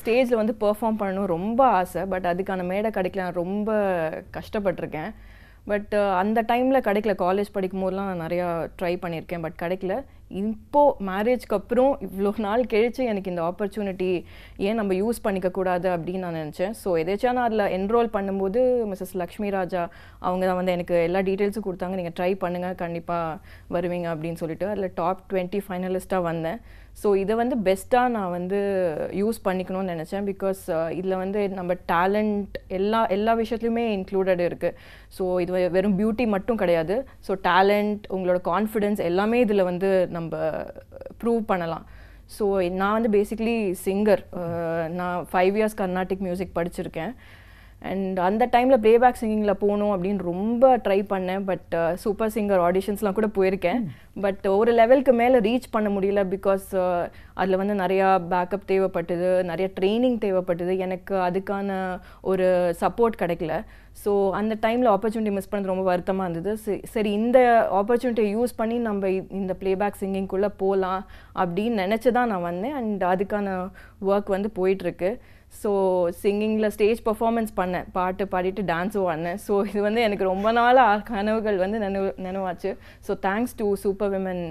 ஸ்டேஜில் வந்து பெர்ஃபார்ம் பண்ணணும் ரொம்ப ஆசை பட் அதுக்கான மேடை கிடைக்கல நான் ரொம்ப கஷ்டப்பட்டிருக்கேன். பட் அந்த டைமில் கிடைக்கல. காலேஜ் படிக்கும் போதெலாம் நான் நிறையா ட்ரை பண்ணியிருக்கேன் பட் கிடைக்கல. இப்போது மேரேஜ்க்கு அப்புறம் இவ்வளோ நாள் கழிச்சு எனக்கு இந்த ஆப்பர்ச்சுனிட்டி ஏன் நம்ம யூஸ் பண்ணிக்க கூடாது அப்படின்னு நான் நினச்சேன். ஸோ எதாச்சும் நான் அதில் என்ரோல் பண்ணும்போது மிஸ்ஸஸ் லக்ஷ்மி ராஜா அவங்க தான் வந்து எனக்கு எல்லா டீட்டெயில்ஸும் கொடுத்தாங்க. நீங்கள் ட்ரை பண்ணுங்கள் கண்டிப்பாக வருவீங்க அப்படின்னு சொல்லிட்டு அதில் டாப் டுவெண்ட்டி ஃபைனலிஸ்ட்டாக வந்தேன். ஸோ இதை வந்து பெஸ்ட்டாக நான் வந்து யூஸ் பண்ணிக்கணும்னு நினச்சேன் பிகாஸ் uh, இதில் வந்து நம்ம டேலண்ட் எல்லா எல்லா விஷயத்துலையுமே இன்க்ளூடட் இருக்குது ஸோ இது வெறும் பியூட்டி மட்டும் கிடையாது. ஸோ டேலண்ட் உங்களோட கான்ஃபிடென்ஸ் எல்லாமே இதில் வந்து நம்ம ப்ரூவ் பண்ணலாம். ஸோ நான் வந்து பேசிக்லி சிங்கர் uh, நான் ஃபைவ் இயர்ஸ் கர்நாடிக் மியூசிக் படிச்சிருக்கேன். அண்ட் அந்த டைமில் ப்ளேபேக் சிங்கிங்கில் போகணும் அப்படின்னு ரொம்ப ட்ரை பண்ணேன். பட் சூப்பர் சிங்கர் ஆடிஷன்ஸ்லாம் கூட போயிருக்கேன். பட் ஒரு லெவலுக்கு மேலே ரீச் பண்ண முடியல பிகாஸ் அதில் வந்து நிறையா பேக்கப் தேவைப்பட்டது நிறைய ட்ரைனிங் தேவைப்பட்டது. எனக்கு அதுக்கான ஒரு சப்போர்ட் கிடைக்கல. ஸோ அந்த டைமில் ஆப்பர்ச்சுனிட்டி மிஸ் பண்ணது ரொம்ப வருத்தமாக இருந்தது. சரி- இந்த ஆப்பர்ச்சுனிட்டியை யூஸ் பண்ணி நம்ம இந்த ப்ளேபேக் சிங்கிங்குள்ளே போகலாம் அப்படின்னு நினச்சி தான் நான் வந்தேன். அண்ட் அதுக்கான ஒர்க் வந்து போயிட்டுருக்கு ஸோ சிங்கிங்கில் ஸ்டேஜ் பர்ஃபார்மன்ஸ் பண்ணேன். பாட்டு பாடிட்டு டான்ஸும் ஆடினேன். ஸோ இது வந்து எனக்கு ரொம்ப நாள் கனவுகள் வந்து நினைவு நினைவாச்சு. So thanks to super women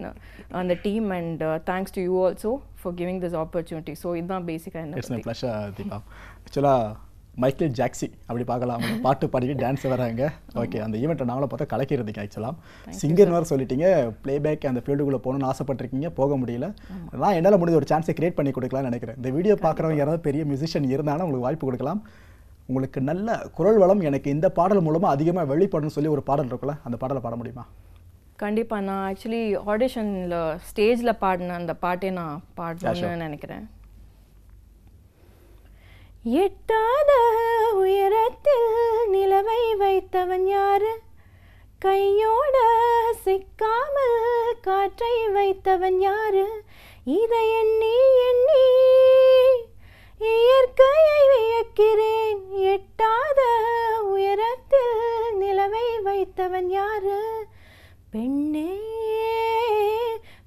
அந்த team and thanks to you also for giving this opportunity so இதுதான் பேசிக்காக என்ன தீபா ஆக்சுவலாக மைக்கேல் ஜாக்ஸி அப்படி பார்க்கலாம். அவங்க பாட்டு பாடிட்டு டான்ஸ் வராங்க. ஓகே அந்த ஈவெண்ட்டை நாங்களும் பார்த்தா கலக்கிருந்தீங்க ஆக்சுவலாக சிங்கர் வேறு சொல்லிட்டீங்க. ப்ளேபேக் அந்த ஃபீல்டுக்குள்ளே போகணும்னு ஆசைப்பட்டிருக்கீங்க. போக முடியல. நான் என்னால் முடிஞ்ச ஒரு சான்ஸை கிரியேட் பண்ணி கொடுக்கலாம்னு நினைக்கிறேன். இந்த வீடியோ பார்க்குறவங்க யாராவது பெரிய மியூசிஷியன் இருந்தாலும் உங்களுக்கு வாய்ப்பு கொடுக்கலாம். உங்களுக்கு நல்ல குரல் வளம் எனக்கு இந்த பாடல் மூலமாக அதிகமாக வெளிப்படணும்னு சொல்லி ஒரு பாடல் இருக்குல்ல அந்த பாடலை பாட முடியுமா? கண்டிப்பாக நான் ஆக்சுவலி ஆடிஷனில் ஸ்டேஜில் பாடின அந்த பாட்டே நான் பாடணும்னு நினைக்கிறேன். எட்டாத உயரத்தில் நிலவை வைத்தவன் யாரு? கையோட சிக்காமல் காற்றை வைத்தவன் யாரு? இதை எண்ணி எண்ணி இயற்கையை வியக்கிறேன். எட்டாத உயரத்தில் நிலவை வைத்தவன் யாரு? பெண்ணே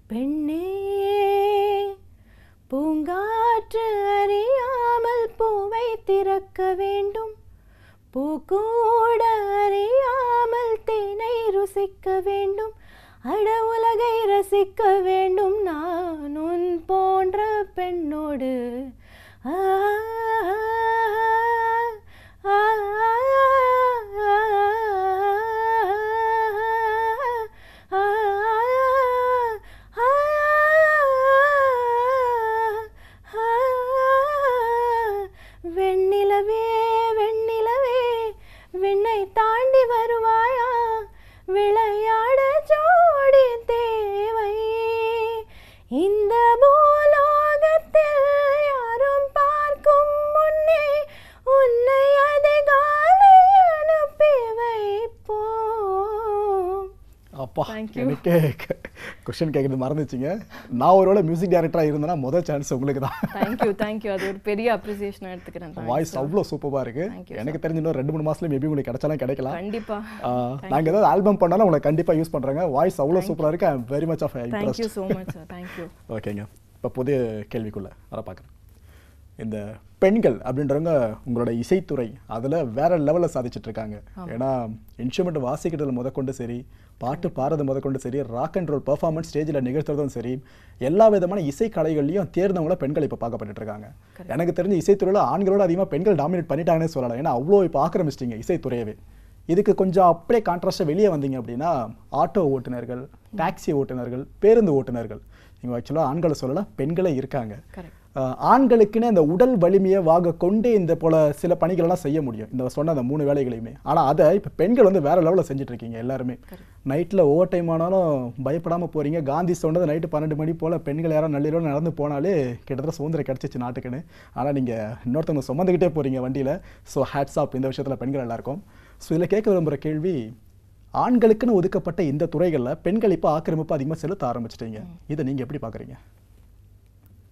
பெண்ணே. பூங்காற்று அறியாமல் பூவை திறக்க வேண்டும் பூக்கூட அறியாமல் தேனை ருசிக்க வேண்டும் அட உலகை ரசிக்க வேண்டும் நான் உன் போன்ற பெண்ணோடு ஆ ஆ அப்பா எனக்கு கொஸ்டின் கேட்குறது மறந்துச்சுங்க. நான் ஒருவேளை மியூசிக் டைரக்டராக இருந்தேன்னா முதல் சான்ஸ் உங்களுக்கு தான். தேங்க்யூ தேங்க்யூ அது ஒரு பெரிய அப்ரிசியேஷன் எடுத்துக்கிறேன். வாய்ஸ் அவ்வளோ சூப்பராக இருக்கு. Thank you, எனக்கு தெரிஞ்ச இன்னும் ரெண்டு மூணு மாசத்துல மேபி உங்களுக்கு கிடைச்சாலும் கிடைக்கலாம். கண்டிப்பா. ஆஹ், நாங்க ஏதாவது ஆல்பம் பண்ணாலும் உங்களை கண்டிப்பா யூஸ் பண்றாங்க. வாய்ஸ் அவ்வளோ சூப்பரா இருக்கு. I very much of thank you so much sir thank you ஓகேங்க இப்போ புதிய கேள்விக்குள்ள வர பார்க்குறேன் இந்த பெண்கள் அப்படின்றவங்க உங்களோட இசைத்துறை அதில் வேற லெவலில் சாதிச்சுட்டு இருக்காங்க ஏன்னா இன்ஸ்ட்ருமெண்ட் வாசிக்கிறதுல முதற்கொண்டு சரி பாட்டு பாடுறது முதற்கொண்டு சரி ராக் அண்ட் ரோல் பெர்ஃபார்மன்ஸ் ஸ்டேஜில் நிகழ்த்துறதும் சரி எல்லா விதமான இசை கலைகள்லையும் தேர்ந்தவங்கள பெண்கள் இப்போ பார்க்கப்பட்டு இருக்காங்க எனக்கு தெரிஞ்ச இசைத்துறையில் ஆண்களோட அதிகமாக பெண்கள் டாமினேட் பண்ணிட்டாங்கன்னே சொல்லலாம். ஏன்னா அவ்வளோ இப்போ ஆக்கிரமிச்சிட்டிங்க இசைத்துறையவே. இதுக்கு கொஞ்சம் அப்படியே கான்ட்ராஸ்டாக வெளியே வந்தீங்க அப்படின்னா ஆட்டோ ஓட்டுநர்கள் டாக்ஸி ஓட்டுநர்கள் பேருந்து ஓட்டுநர்கள். இவங்க ஆக்சுவலாக ஆண்களை சொல்லல பெண்களே இருக்காங்க. ஆண்களுக்குன்னு அந்த உடல் வலிமையை வாங்க கொண்டே இந்த போல சில பணிகளெல்லாம் செய்ய முடியும். இந்த சொன்ன அந்த மூணு வேலைகளையுமே. ஆனால் அதை இப்போ பெண்கள் வந்து வேற லெவலில் செஞ்சுட்டு இருக்கீங்க எல்லாருமே. நைட்டில் ஓவர் டைம் ஆனாலும் பயப்படாமல் போறீங்க. காந்தி சொன்னது நைட்டு பன்னெண்டு மணி போல் பெண்கள் யாரும் நள்ளிரவு நடந்து போனாலே கிட்டத்தட்ட சுதந்திரம் கிடச்சிச்சு நாட்டுக்குன்னு. ஆனால் நீங்கள் இன்னொருத்தவங்க சுமந்துக்கிட்டே போறீங்க வண்டியில். ஸோ ஹேட்ஸ் ஆப் இந்த விஷயத்தில் பெண்கள் எல்லாருக்கும். ஸோ இதில் கேட்க விரும்புகிற கேள்வி ஆண்களுக்குன்னு ஒதுக்கப்பட்ட இந்த துறைகளில் பெண்கள் இப்போ ஆக்கிரமிப்பு அதிகமாக செலுத்த ஆரம்பிச்சிட்டீங்க. இதை நீங்கள் எப்படி பார்க்குறீங்க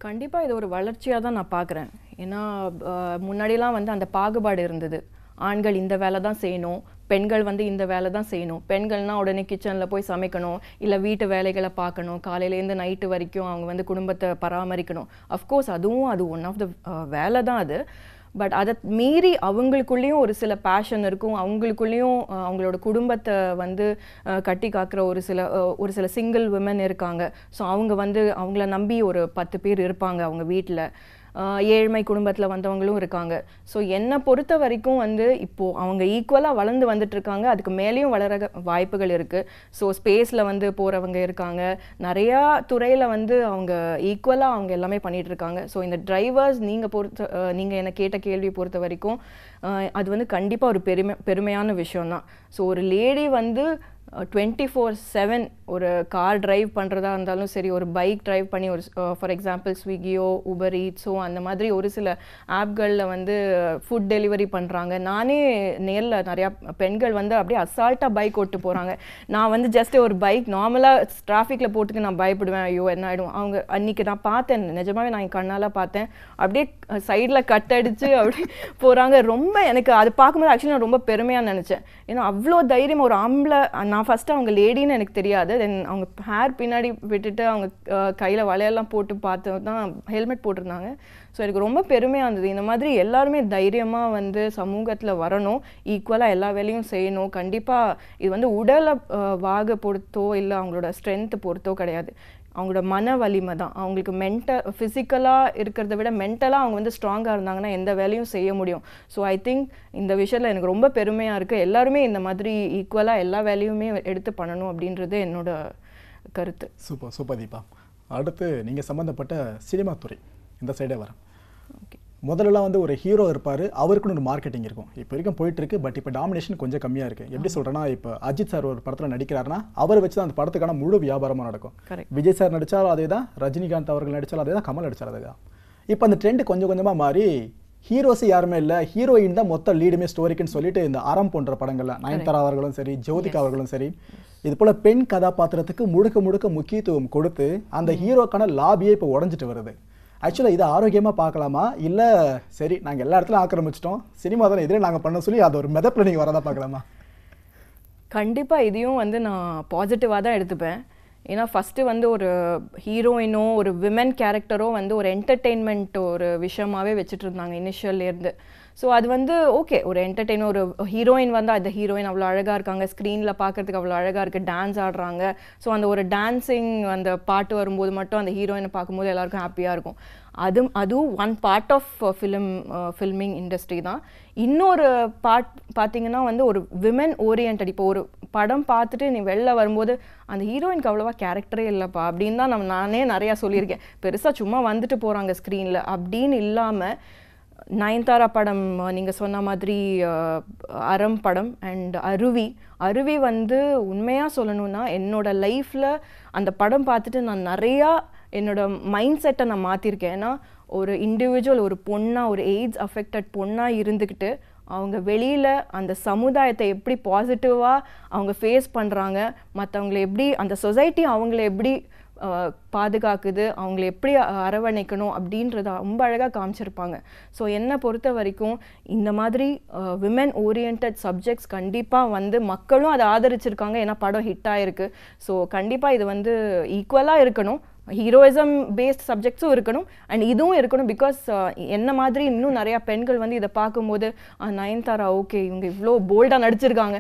கண்டிப்பாக இது ஒரு வளர்ச்சியாக தான் நான் பார்க்குறேன் ஏன்னா முன்னாடிலாம் வந்து அந்த பாகுபாடு இருந்தது. ஆண்கள் இந்த வேலை தான் செய்யணும் பெண்கள் வந்து இந்த வேலை தான் செய்யணும். பெண்கள்னா உடனே கிச்சனில் போய் சமைக்கணும் இல்லை வீட்டு வேலைகளை பார்க்கணும். காலையிலேருந்து நைட்டு வரைக்கும் அவங்க வந்து குடும்பத்தை பராமரிக்கணும். அஃப்கோர்ஸ் அதுவும் அது ஒன் ஆஃப் த வேலை தான் அது. பட் அதை மீறி அவங்களுக்குள்ளேயும் ஒரு சில பேஷன் இருக்கும். அவங்களுக்குள்ளேயும் அவங்களோட குடும்பத்தை வந்து கட்டி காக்கிற ஒரு சில ஒரு சில சிங்கிள் விமன் இருக்காங்க. ஸோ அவங்க வந்து அவங்கள நம்பி ஒரு பத்து பேர் இருப்பாங்க அவங்க வீட்டில் ஏழ்மை குடும்பத்தில் வந்தவங்களும் இருக்காங்க. ஸோ என்னை பொறுத்த வரைக்கும் வந்து இப்போது அவங்க ஈக்குவலாக வளர்ந்து வந்துட்டுருக்காங்க அதுக்கு மேலேயும் வளர வாய்ப்புகள் இருக்குது ஸோ ஸ்பேஸில் வந்து போகிறவங்க இருக்காங்க. நிறையா துறையில் வந்து அவங்க ஈக்குவலாக அவங்க எல்லாமே பண்ணிகிட்ருக்காங்க இருக்காங்க ஸோ இந்த டிரைவர்ஸ் நீங்கள் பொறுத்த நீங்கள் என்னை கேட்ட கேள்வி பொறுத்த வரைக்கும் அது வந்து கண்டிப்பாக ஒரு பெருமை பெருமையான விஷயம்தான். ஸோ ஒரு லேடி வந்து டுவெண்ட்டி ஃபோர் செவன் ஒரு கார் டிரைவ் பண்ணுறதா இருந்தாலும் சரி ஒரு பைக் டிரைவ் பண்ணி ஒரு ஃபார் எக்ஸாம்பிள் ஸ்விக்கியோ உபர் ஈட்ஸோ அந்த மாதிரி ஒரு சில ஆப்களில் வந்து ஃபுட் டெலிவரி பண்ணுறாங்க நானே நேரில் நிறையா பெண்கள் வந்து அப்படியே அசால்ட்டாக பைக் ஓட்டு போகிறாங்க நான் வந்து ஜஸ்ட் ஒரு பைக் நார்மலாக டிராஃபிக்கில் போட்டுக்கு நான் பயப்படுவேன். ஐயோ என்ன ஆகிடும் அவங்க அன்றைக்கி நான் பார்த்தேன். நிஜமாவே நான் என் கண்ணால் பார்த்தேன். அப்படியே சைடில் கட் அடித்து அப்படி போகிறாங்க ரொம்ப எனக்கு அது பார்க்கும்போது ஆக்சுவலி நான் ரொம்ப பெருமையாக நினச்சேன். ஏன்னா அவ்வளோ தைரியம் ஒரு ஆம்பளை நான் ஃபஸ்ட்டு அவங்க லேடின்னு எனக்கு தெரியாது. தென் அவங்க ஹேர் பின்னாடி விட்டுட்டு அவங்க கையில் வளையெல்லாம் போட்டு பார்த்து தான் ஹெல்மெட் போட்டிருந்தாங்க. ஸோ எனக்கு ரொம்ப பெருமையாக இருந்தது. இந்த மாதிரி எல்லாருமே தைரியமாக வந்து சமூகத்தில் வரணும். ஈக்குவலாக எல்லா வேலையும் செய்யணும். கண்டிப்பாக இது வந்து உடலை வாக பொறுத்தோ இல்லை அவங்களோட ஸ்ட்ரென்த்து பொறுத்தோ கிடையாது. அவங்களோட மன வலிமை தான். அவங்களுக்கு மென்டல் ஃபிசிக்கலாக இருக்கிறத விட மென்டலாக அவங்க வந்து ஸ்ட்ராங்காக இருந்தாங்கன்னா எந்த வேலையும் செய்ய முடியும். ஸோ ஐ திங்க் இந்த விஷயத்தில் எனக்கு ரொம்ப பெருமையாக இருக்குது எல்லாருமே இந்த மாதிரி ஈக்குவலாக எல்லா வேலையுமே எடுத்து பண்ணணும் அப்படின்றது என்னோட கருத்து. Super super Deepa. அடுத்து நீங்கள் சம்மந்தப்பட்ட சினிமா துறை இந்த சைடே வரேன். முதல்லலாம் வந்து ஒரு ஹீரோ இருப்பார் அவருக்குன்னு ஒரு மார்க்கெட்டிங் இருக்கும். இப்போ வரைக்கும் போயிட்டு இருக்கு பட் இப்போ டாமினேஷன் கொஞ்சம் கம்மியாக இருக்கு. எப்படி சொல்கிறேன்னா இப்போ அஜித் சார் ஒரு படத்தில் நடிக்கிறாருன்னா அவரை வச்சு தான் அந்த படத்துக்கான முழு வியாபாரமாக நடக்கும். விஜய் சார் நடித்தாலும் அதே தான் ரஜினிகாந்த் அவர்கள் நடித்தாலும் அதே தான் கமல் நடித்தாலும் அதே தான் இப்போ அந்த ட்ரெண்ட் கொஞ்சம் கொஞ்சமாக மாறி ஹீரோஸ் யாருமே இல்லை ஹீரோயின் தான் மொத்த லீடுமே ஸ்டோரிக்குன்னு சொல்லிட்டு இந்த அறம் போன்ற படங்கள்ல நயன்தாரா அவர்களும் சரி ஜோதிகா அவர்களும் சரி இது போல பெண் கதாபாத்திரத்துக்கு முழுக்க முழுக்க முக்கியத்துவம் கொடுத்து அந்த ஹீரோக்கான லாபியே இப்போ உடஞ்சிட்டு வருது. ஆக்சுவலாக இது ஆரோக்கியமாக பார்க்கலாமா? இல்லை சரி நாங்கள் எல்லா இடத்துலையும் ஆக்கிரமிச்சிட்டோம். சினிமா தானே எதிரே நாங்கள் பண்ண சொல்லி அது ஒரு மெதப்பில் நீங்கள் வரதான் பார்க்கலாமா? கண்டிப்பாக இதையும் வந்து நான் பாசிட்டிவாக தான் எடுத்துப்பேன். ஏன்னா ஃபஸ்ட்டு வந்து ஒரு ஹீரோயினோ ஒரு விமன் கேரக்டரோ வந்து ஒரு என்டர்டெயின்மெண்ட் ஒரு விஷயமாகவே வச்சுட்டு இருந்தாங்க இனிஷியல்லேருந்து ஸோ அது வந்து ஓகே ஒரு என்டர்டெயின் ஒரு ஹீரோயின் வந்து அந்த ஹீரோயின் அவ்வளோ அழகாக இருக்காங்க. ஸ்க்ரீனில் பார்க்கறதுக்கு அவ்வளோ அழகாக இருக்குது டான்ஸ் ஆடுறாங்க. ஸோ அந்த ஒரு டான்ஸிங் அந்த பாட்டு வரும்போது மட்டும் அந்த ஹீரோயினை பார்க்கும்போது எல்லாருக்கும் ஹாப்பியாக இருக்கும். அது அதுவும் one part of film filming industry தான். இன்னொரு பார்ட் பார்த்தீங்கன்னா வந்து ஒரு விமன் ஓரியன்ட் இப்போ ஒரு படம் பார்த்துட்டு நீ வெளில வரும்போது அந்த ஹீரோயினுக்கு அவ்வளோவா கேரக்டரே இல்லைப்பா அப்படின்னு தான் நம்ம நானே நிறையா சொல்லியிருக்கேன். பெருசாக சும்மா வந்துட்டு போகிறாங்க ஸ்க்ரீனில் அப்படின்னு இல்லாமல் நயன்தாரா படம் நீங்கள் சொன்ன மாதிரி அறம் படம் அண்ட் அருவி. அருவி வந்து உண்மையாக சொல்லணும்னா என்னோட லைஃப்பில் அந்த படம் பார்த்துட்டு நான் நிறையா என்னோட மைண்ட் செட்டை நான் மாற்றிருக்கேன் ஏன்னா ஒரு இண்டிவிஜுவல் ஒரு பொண்ணாக ஒரு எய்ட்ஸ் அஃபெக்டட் பொண்ணாக இருந்துக்கிட்டு அவங்க வெளியில் அந்த சமுதாயத்தை எப்படி பாசிட்டிவாக அவங்க ஃபேஸ் பண்ணுறாங்க மற்றவங்களை எப்படி அந்த சொசைட்டி அவங்கள எப்படி பாதுகாக்குது அவங்கள எப்படி அரவணைக்கணும் அப்படின்றத ரொம்ப அழகாக காமிச்சிருப்பாங்க. ஸோ என்னை பொறுத்த வரைக்கும் இந்த மாதிரி விமன் ஓரியன்ட் சப்ஜெக்ட்ஸ் கண்டிப்பாக வந்து மக்களும் அதை ஆதரிச்சிருக்காங்க. ஏன்னா படம் ஹிட் ஆகிருக்கு ஸோ கண்டிப்பாக இது வந்து ஈக்குவலாக இருக்கணும். ஹீரோயிசம் பேஸ்ட் சப்ஜெக்ட்ஸும் இருக்கணும். அண்ட் இதுவும் இருக்கணும் பிகாஸ் என்ன மாதிரி இன்னும் நிறையா பெண்கள் வந்து இதை பார்க்கும்போது நயன்தாரா ஓகே இவங்க இவ்வளோ போல்டாக நடிச்சிருக்காங்க.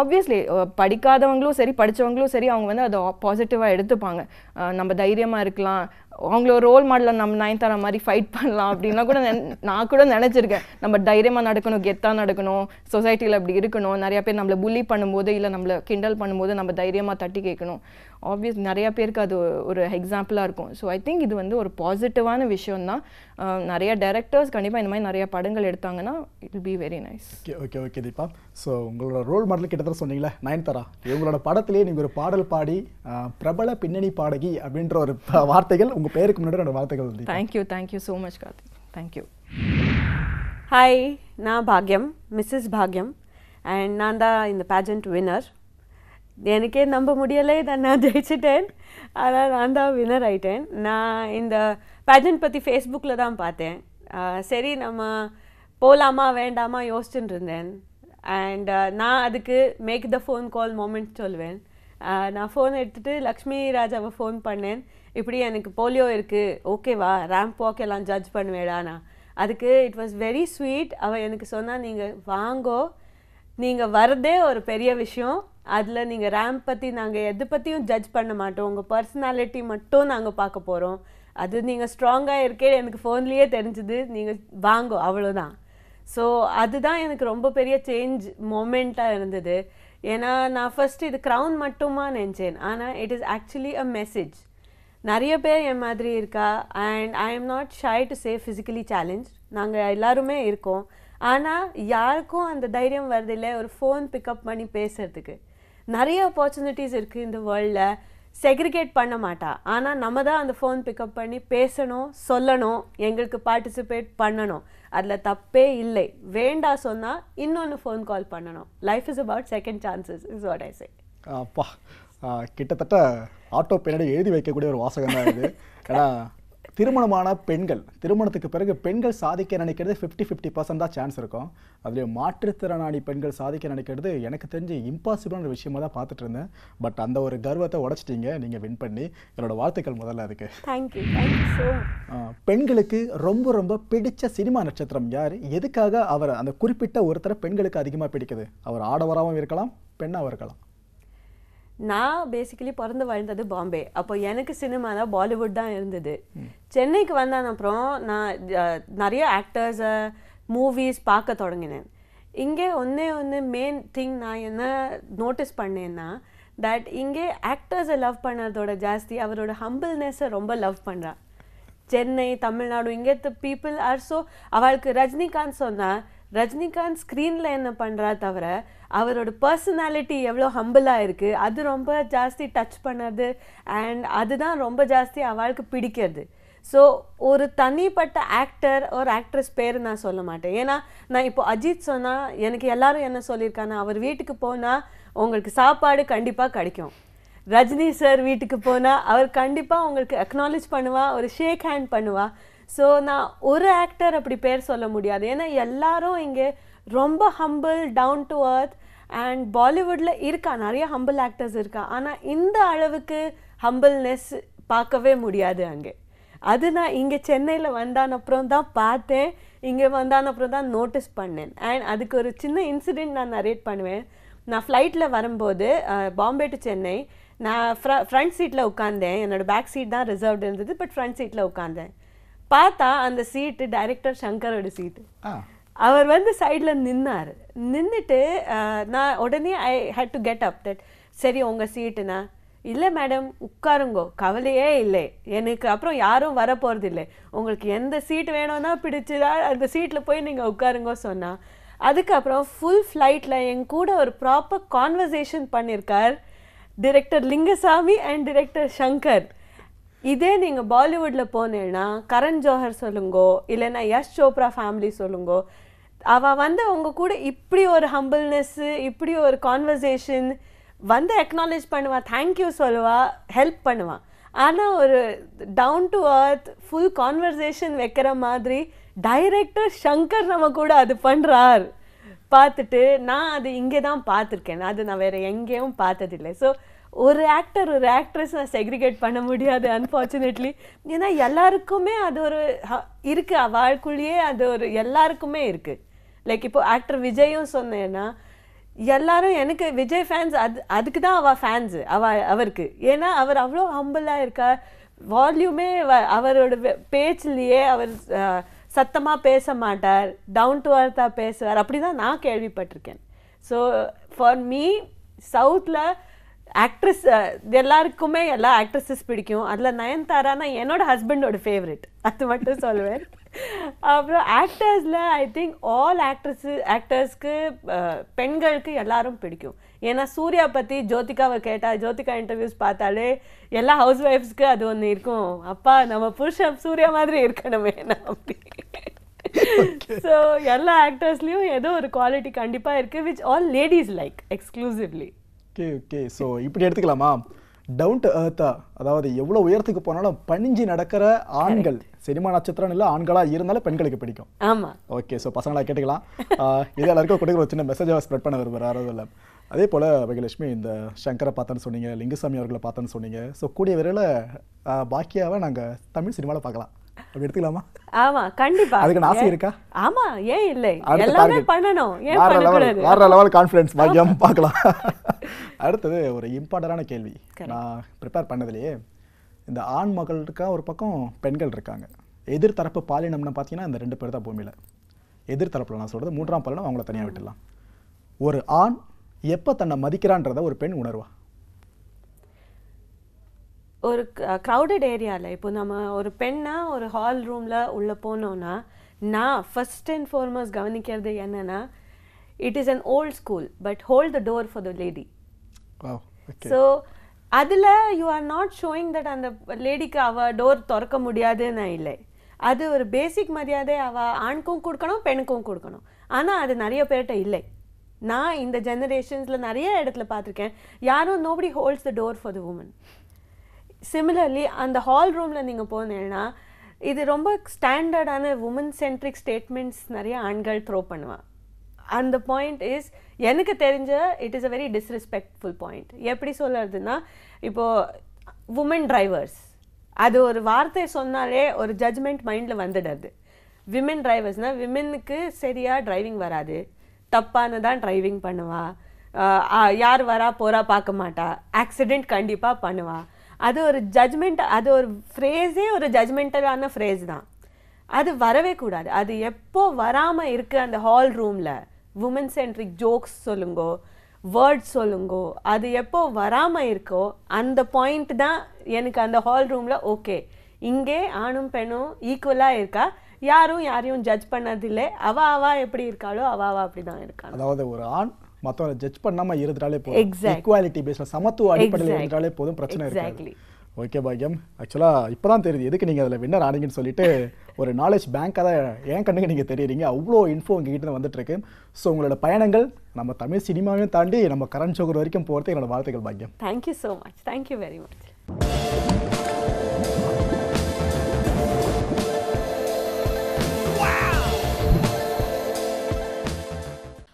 ஆப்வியஸ்லி uh, படிக்காதவங்களும் சரி படிச்சவங்களும் சரி அவங்க வந்து அதை பாசிட்டிவாக எடுத்துப்பாங்க. நம்ம தைரியமாக இருக்கலாம். அவங்கள ஒரு ரோல் மாடலில் நம்ம நயன்தாரா மாதிரி ஃபைட் பண்ணலாம் அப்படின்னா கூட நான் கூட நினச்சிருக்கேன். நம்ம தைரியமாக நடக்கணும் கெத்தாக நடக்கணும் சொசைட்டியில் அப்படி இருக்கணும். நிறையா பேர் நம்மளை புள்ளி பண்ணும்போது இல்லை நம்மளை கிண்டல் பண்ணும்போது நம்ம தைரியமாக தட்டி கேட்கணும். ஆப்வியஸ் நிறையா பேருக்கு அது ஒரு எக்ஸாம்பிளாக இருக்கும். ஸோ ஐ திங்க் இது வந்து ஒரு பாசிட்டிவான விஷயம் தான் நிறைய டேரக்டர்ஸ் கண்டிப்பாக இந்த மாதிரி நிறைய படங்கள் எடுத்தாங்கன்னா it be very nice okay okay okay Deepa. So உங்களோட ரோல் மாடல் கிட்டத்தட்ட சொன்னீங்களே நயன்தாரா இவங்களோட படத்திலேயே நீங்கள் ஒரு பாடல் பாடி பிரபல பின்னணி பாடகி அப்படின்ற ஒரு வார்த்தைகள் உங்கள் பேருக்கு முன்னாடி ரெண்டு வார்த்தைகள் வந்து thank you thank you so much Karthik thank you hi நான் பாக்யம் மிஸ்ஸஸ் பாக்யம் அண்ட் நான் தான் இந்த பேஜண்ட் வின்னர் எனக்கே நம்ப முடியலை தான் நான் ஜெயிச்சிட்டேன். ஆனால் நான் தான் வின்னர் ஆயிட்டேன். நான் இந்த பேஜண்ட் பற்றி ஃபேஸ்புக்கில் தான் பார்த்தேன். சரி நம்ம போகலாமா வேண்டாமா யோசிச்சுட்டு இருந்தேன். அண்ட் நான் அதுக்கு make the phone call moment சொல்வேன். நான் ஃபோன் எடுத்துட்டு லக்ஷ்மி ராஜாவை ஃபோன் பண்ணேன். இப்படி எனக்கு போலியோ இருக்குது ஓகேவா ரேம்ப் வாக் எல்லாம் ஜட்ஜ் பண்ணுவேடா நான். அதுக்கு இட் வாஸ் வெரி ஸ்வீட் அவள் எனக்கு சொன்னால் நீங்கள் வாங்கோ. நீங்கள் வரதே ஒரு பெரிய விஷயம். அதில் நீங்கள் ரேம்ப் பற்றி நாங்கள் எது பற்றியும் ஜட்ஜ் பண்ண மாட்டோம். உங்கள் பர்சனாலிட்டி மட்டும் நாங்கள் பார்க்க போகிறோம் அது நீங்கள் ஸ்ட்ராங்காக இருக்கே எனக்கு ஃபோன்லேயே தெரிஞ்சுது. நீங்கள் வாங்கோ அவ்வளோதான் ஸோ அதுதான் எனக்கு ரொம்ப பெரிய சேஞ்ச் மொமெண்ட்டாக இருந்தது. ஏன்னா நான் ஃபஸ்ட்டு இது க்ரௌன் மட்டுமா நினச்சேன். ஆனால் it is actually a message நிறைய பேர் என் மாதிரி இருக்கா? And I am not shy to say physically challenge நாங்கள் எல்லாருமே இருக்கோம். ஆனால் யாருக்கும் அந்த தைரியம் வரதில்லை ஒரு ஃபோன் பிக்கப் பண்ணி பேசுறதுக்கு. நிறைய ஆப்பர்ச்சுனிட்டிஸ் இருக்குது இந்த வேர்ல்டில் செக்ரிகேட் பண்ண மாட்டா. ஆனால் நம்ம தான் அந்த ஃபோன் பிக்கப் பண்ணி பேசணும் சொல்லணும் எங்களுக்கு பார்ட்டிசிபேட் பண்ணணும். அதில் தப்பே இல்லை. வேண்டா சொன்னால் இன்னொன்று ஃபோன் கால் பண்ணணும். Life is about second chances is what I say அப்பா. கிட்டத்தட்ட ஆட்டோ பின்னாடி எழுதி வைக்கக்கூடிய ஒரு வாசகம் தான் இது. ஏன்னா திருமணமான பெண்கள் திருமணத்துக்கு பிறகு பெண்கள் சாதிக்க நினைக்கிறது ஃபிஃப்டி ஃபிஃப்டி பர்சன்ட் தான் சான்ஸ் இருக்கும். அதுலேயும் மாற்றுத்திறனாளி பெண்கள் சாதிக்க நினைக்கிறது எனக்கு தெரிஞ்சு இம்பாசிபிளான ஒரு விஷயமா தான் பார்த்துட்டு இருந்தேன். பட் அந்த ஒரு கர்வத்தை உடைச்சிட்டீங்க நீங்கள் வின் பண்ணி. என்னோட வாழ்த்துக்கள் முதல்ல அதுக்கு. தேங்க்யூ தேங்க்யூ பெண்களுக்கு ரொம்ப ரொம்ப பிடிச்ச சினிமா நட்சத்திரம் யார்? எதுக்காக அவர் அந்த குறிப்பிட்ட ஒருத்தரை பெண்களுக்கு அதிகமாக பிடிக்குது? அவர் ஆடவராகவும் இருக்கலாம் பெண்ணாகவும் இருக்கலாம். நான் பேசிக்கலி பிறந்து வாழ்ந்தது பாம்பே. அப்போ எனக்கு சினிமா தான் பாலிவுட் தான் இருந்தது. சென்னைக்கு வந்தான அப்புறம் நான் நிறைய ஆக்டர்ஸை மூவிஸ் பார்க்க தொடங்கினேன். இங்கே ஒன்றே ஒன்று மெயின் திங் நான் என்ன நோட்டீஸ் பண்ணேன்னா தட் இங்கே ஆக்டர்ஸை லவ் பண்ணதோட ஜாஸ்தி அவரோட ஹம்பிள்னஸை ரொம்ப லவ் பண்ணுறா சென்னை தமிழ்நாடு இங்கே பீப்புள் ஆர் ஸோ அவளுக்கு ரஜினிகாந்த் சொன்னால் ரஜினிகாந்த் ஸ்க்ரீனில் என்ன பண்ணுறா தவிர அவரோட பர்சனாலிட்டி எவ்வளோ ஹம்பிளாக இருக்குது அது ரொம்ப ஜாஸ்தி டச் பண்ணது அண்ட் அதுதான் ரொம்ப ஜாஸ்தி அவளுக்கு பிடிக்கிறது. ஸோ ஒரு தனிப்பட்ட ஆக்டர் ஒரு ஆக்ட்ரஸ் பேர் நான் சொல்ல மாட்டேன். ஏன்னா நான் இப்போ அஜித் சொன்னால் எனக்கு எல்லாரும் என்ன சொல்லியிருக்காங்க அவர் வீட்டுக்கு போனால் உங்களுக்கு சாப்பாடு கண்டிப்பாக கிடைக்கும். ரஜினி சார் வீட்டுக்கு போனால் அவர் கண்டிப்பாக உங்களுக்கு அக்னாலேஜ் பண்ணுவா ஒரு ஷேக் ஹேண்ட் பண்ணுவாள் ஸோ நான் ஒரு ஆக்டர் அப்படி பேர் சொல்ல முடியாது. ஏன்னா எல்லாரும் இங்கே ரொம்ப humble down to earth and பாலிவுட்டில் இருக்கா. நிறைய ஹம்பிள் ஆக்டர்ஸ் இருக்கா. ஆனால் இந்த அளவுக்கு ஹம்பிள்னஸ் பார்க்கவே முடியாது அங்கே. அது நான் இங்கே சென்னையில் வந்தான் அப்புறம் தான் பார்த்தேன். இங்கே வந்தான அப்புறம் தான் நோட்டீஸ் பண்ணேன். அண்ட் அதுக்கு ஒரு சின்ன இன்சிடெண்ட் நான் நரேட் பண்ணுவேன். நான் ஃப்ளைட்டில் வரும்போது பாம்பே டு சென்னை நான் ஃப்ர ஃப்ரண்ட் சீட்டில் உட்காந்தேன் என்னோடய பேக் சீட் தான் ரிசர்வ்டு இருந்தது பட் ஃப்ரண்ட் சீட்டில் உட்காந்தேன் பார்த்தா அந்த சீட்டு டைரக்டர் சங்கரோட சீட்டு அவர் வந்து சைடில் நின்னார். நின்றுட்டு நான் உடனே I had to get up that சரி உங்கள் சீட்டுனா இல்லை மேடம் உட்காருங்கோ. கவலையே இல்லை. எனக்கு அப்புறம் யாரும் வர போகிறது இல்லை உங்களுக்கு எந்த சீட் வேணும்னா பிடிச்சதா அந்த சீட்டில் போய் நீங்கள் உட்காருங்கோ சொன்னா. அதுக்கப்புறம் ஃபுல் ஃப்ளைட்டில் என் கூட ஒரு ப்ராப்பர் கான்வர்சேஷன் பண்ணியிருக்கார் director Lingusamy and director Shankar இதே நீங்கள் பாலிவுட்டில் போனேன்னா கரண் ஜோஹர் சொல்லுங்கோ இல்லைன்னா யஷ் சோப்ரா ஃபேமிலி சொல்லுங்கோ அவள் வந்து உங்க கூட இப்படி ஒரு ஹம்பிள்னஸ்ஸு இப்படி ஒரு கான்வர்சேஷன் வந்து அக்னாலேஜ் பண்ணுவாள் தேங்க்யூ சொல்லுவா ஹெல்ப் பண்ணுவாள் ஆனால் ஒரு down to earth full conversation வைக்கிற மாதிரி டைரக்டர் ஷங்கர் நம்ம கூட அது பண்ணுறார் பார்த்துட்டு நான் அது இங்கே தான் பார்த்துருக்கேன். அது நான் வேறு எங்கேயும் பார்த்ததில்லை. ஸோ ஒரு ஆக்டர் ஒரு ஆக்ட்ரஸ் நான் செக்ரிகேட் பண்ண முடியாது அன்ஃபார்ச்சுனேட்லி ஏன்னா எல்லாருக்குமே அது ஒரு இருக்குது இருக்கு. வாழ்க்குள்ளேயே அது ஒரு எல்லாருக்குமே இருக்கு. லைக் இப்போ ஆக்டர் விஜயும் சொன்னேன்னா எல்லாரும் எனக்கு விஜய் ஃபேன்ஸ் அது அதுக்கு தான் அவள் ஃபேன்ஸு அவ அவருக்கு. ஏன்னா அவர் அவ்வளோ ஹம்பிளாக இருக்கா வால்யூமே அவரோட பேச்சுலேயே அவர் சத்தமாக பேச மாட்டார். டவுன் டு அர்த்தாக பேசுவார். அப்படி தான் நான் கேள்விப்பட்டிருக்கேன். ஸோ ஃபார் மீ சவுத்தில் ஆக்ட்ரஸ் எல்லாருக்குமே எல்லா ஆக்ட்ரஸஸ் பிடிக்கும். அதில் நயன்தாரானா என்னோட ஹஸ்பண்டோட ஃபேவரட் அது மட்டும் சொல்லுவேன் அப்புறம் ஆக்டர்ஸில் ஐ திங்க் ஆல் ஆக்ட்ரஸு ஆக்டர்ஸ்க்கு பெண்களுக்கு எல்லாரும் பிடிக்கும். ஏன்னா சூர்யா பற்றி ஜோதிகாவை கேட்டால் ஜோதிகா இன்டர்வியூஸ் பார்த்தாலே எல்லா ஹவுஸ் ஒய்ஃப்ஸ்க்கு அது ஒன்று இருக்கும். அப்பா நம்ம புருஷன் சூர்யா மாதிரி இருக்கணுமே நான் அப்படி. ஸோ எல்லா ஆக்டர்ஸ்லேயும் ஏதோ ஒரு குவாலிட்டி கண்டிப்பாக இருக்குது which all ladies like exclusively okay okay. So இப்படி எடுத்துக்கலாமா? டவுன் டு earth-ஆ அதாவது எவ்வளோ உயரத்துக்கு போனாலும் பணிஞ்சு நடக்கிற ஆண்கள் சினிமா நட்சத்திரம் இல்லை ஆண்களாக இருந்தாலும் பெண்களுக்கு பிடிக்கும். ஆமாம் ஓகே ஸோ பசங்களா கேட்டுக்கலாம். இது எல்லாருக்கும் கொடுக்குற ஒரு சின்ன மெசேஜாக ஸ்ப்ரெட் பண்ண விரும்புகிற இல்லை. அதே போல் விஜயலட்சுமி இந்த சங்கரை பார்த்தேன்னு சொன்னீங்க லிங்குசாமி அவர்களை பார்த்தேன்னு சொன்னீங்க. ஸோ கூடிய விரைவில் பாக்கியாவை நாங்கள் தமிழ் சினிமாவில் பார்க்கலாம். அப்படி எடுத்துக்கலாமா? ஆமா கண்டிப்பா. அதுக்கு ஆசை இருக்கா? ஆமா ஏன் இல்லை. எல்லாமே. பண்ணணும். ஏன் பண்ணக்கூடாது? வேற லெவல் கான்ஃபிடன்ஸ் பாக்கியம் பார்க்கலாம். அடுத்தது ஒரு இம்பார்ட்டண்டான கேள்வி. நான் ப்ரிப்பேர் பண்ணதுலயே இந்த ஆண் மகளுக்கா ஒரு பக்கம் பெண்கள் இருக்காங்க. எதிர்த்தரப்பு பாலினம்னு பார்த்தீங்கன்னா இந்த ரெண்டு பேர் தான் பூமியில். எதிர்த்தரப்புல நான் சொல்றது மூன்றாம் பாலினம் அவங்கள தனியாக விட்டுடலாம். ஒரு ஆண் எப்போ தன்னை மதிக்கிறான்றத ஒரு பெண் உணர்வா? ஒரு க்ரௌடட் ஏரியாவில் இப்போ நம்ம ஒரு பெண்ணா ஒரு ஹால் ரூமில் உள்ளே போனோம்னா நான் ஃபர்ஸ்ட் அண்ட் ஃபார்மோஸ்ட் கவனிக்கிறது என்னன்னா it is an old school but hold the door for the lady so அதில் you are not showing that அந்த லேடிக்கு அவ டோர் திறக்க முடியாதுன்னு இல்லை. அது ஒரு பேசிக் மரியாதை அவ ஆணுக்கும் கொடுக்கணும் பெண்ணுக்கும் கொடுக்கணும். ஆனால் அது நிறைய பேர்கிட்ட இல்லை. நான் இந்த ஜெனரேஷன்ஸில் நிறைய இடத்துல பார்த்துருக்கேன். யாரும் nobody holds the door for the woman similarly அந்த ஹால் ரூமில் நீங்கள் போனீங்கன்னா இது ரொம்ப ஸ்டாண்டர்டான உமன் சென்ட்ரிக் ஸ்டேட்மெண்ட்ஸ் நிறைய ஆண்கள் த்ரோ பண்ணுவான் அந்த பாயிண்ட் இஸ் எனக்கு தெரிஞ்ச it is a very disrespectful point எப்படி சொல்லுறதுன்னா இப்போது உமன் டிரைவர்ஸ் அது ஒரு வார்த்தை சொன்னாலே ஒரு ஜட்ஜ்மெண்ட் மைண்டில் வந்துடுது விமன் டிரைவர்ஸ்னால் விமெனுக்கு சரியாக டிரைவிங் வராது. தப்பானதான் டிரைவிங் பண்ணுவா. யார் வரா போகிறா பார்க்க மாட்டா. ஆக்சிடெண்ட் கண்டிப்பாக பண்ணுவாள் அது ஒரு ஜட்ஜ்மெண்ட் அது ஒரு ஃப்ரேஸே ஒரு ஜட்மெண்டலான ஃப்ரேஸ் தான். அது வரவே கூடாது. அது எப்போ வராம இருக்கு அந்த ஹால் ரூமில் உமன் சென்ட்ரிக் ஜோக்ஸ் சொல்லுங்கோ வேர்ட்ஸ் சொல்லுங்கோ அது எப்போ வராமல் இருக்கோ அந்த பாயிண்ட் தான் எனக்கு அந்த ஹால் ரூமில் ஓகே இங்கே ஆணும் பெண்ணும் ஈக்குவலாக இருக்கா? யாரும் யாரையும் ஜட்ஜ் பண்ணதில்லை. அவ அவா எப்படி இருக்காளோ அவ அப்படி அப்படிதான் இருக்காள். அதாவது ஒரு ஆண் மற்றவரை ஜட்ஜ் பண்ணாம இருந்துட்டாலே போதும். ஈக்குவாலிட்டி பேஸ்ல சமத்துவ அடிப்படையில். இருந்துட்டாலே போதும் பிரச்சனை. இருக்காது. ஓகே பாக்கியம். ஆக்சுவலாக இப்போ தான் தெரியுது. எதுக்கு நீங்கள் அதில் வின்னர் ஆனீங்கன்னு சொல்லிட்டு ஒரு நாலேஜ் பேங்காக தான் என் கண்ணுக்கு நீங்கள் தெரியுறீங்க. அவ்வளோ இன்ஃபோ உங்ககிட்ட இருந்து வந்துட்டு இருக்கு. ஸோ உங்களோட பயணங்கள் நம்ம தமிழ் சினிமாவையும் தாண்டி நம்ம கரண் ஜோகர் வரைக்கும் போகிறதுக்கு என்னோட வாழ்த்துக்கள் பாக்கியம். Thank you so much thank you very much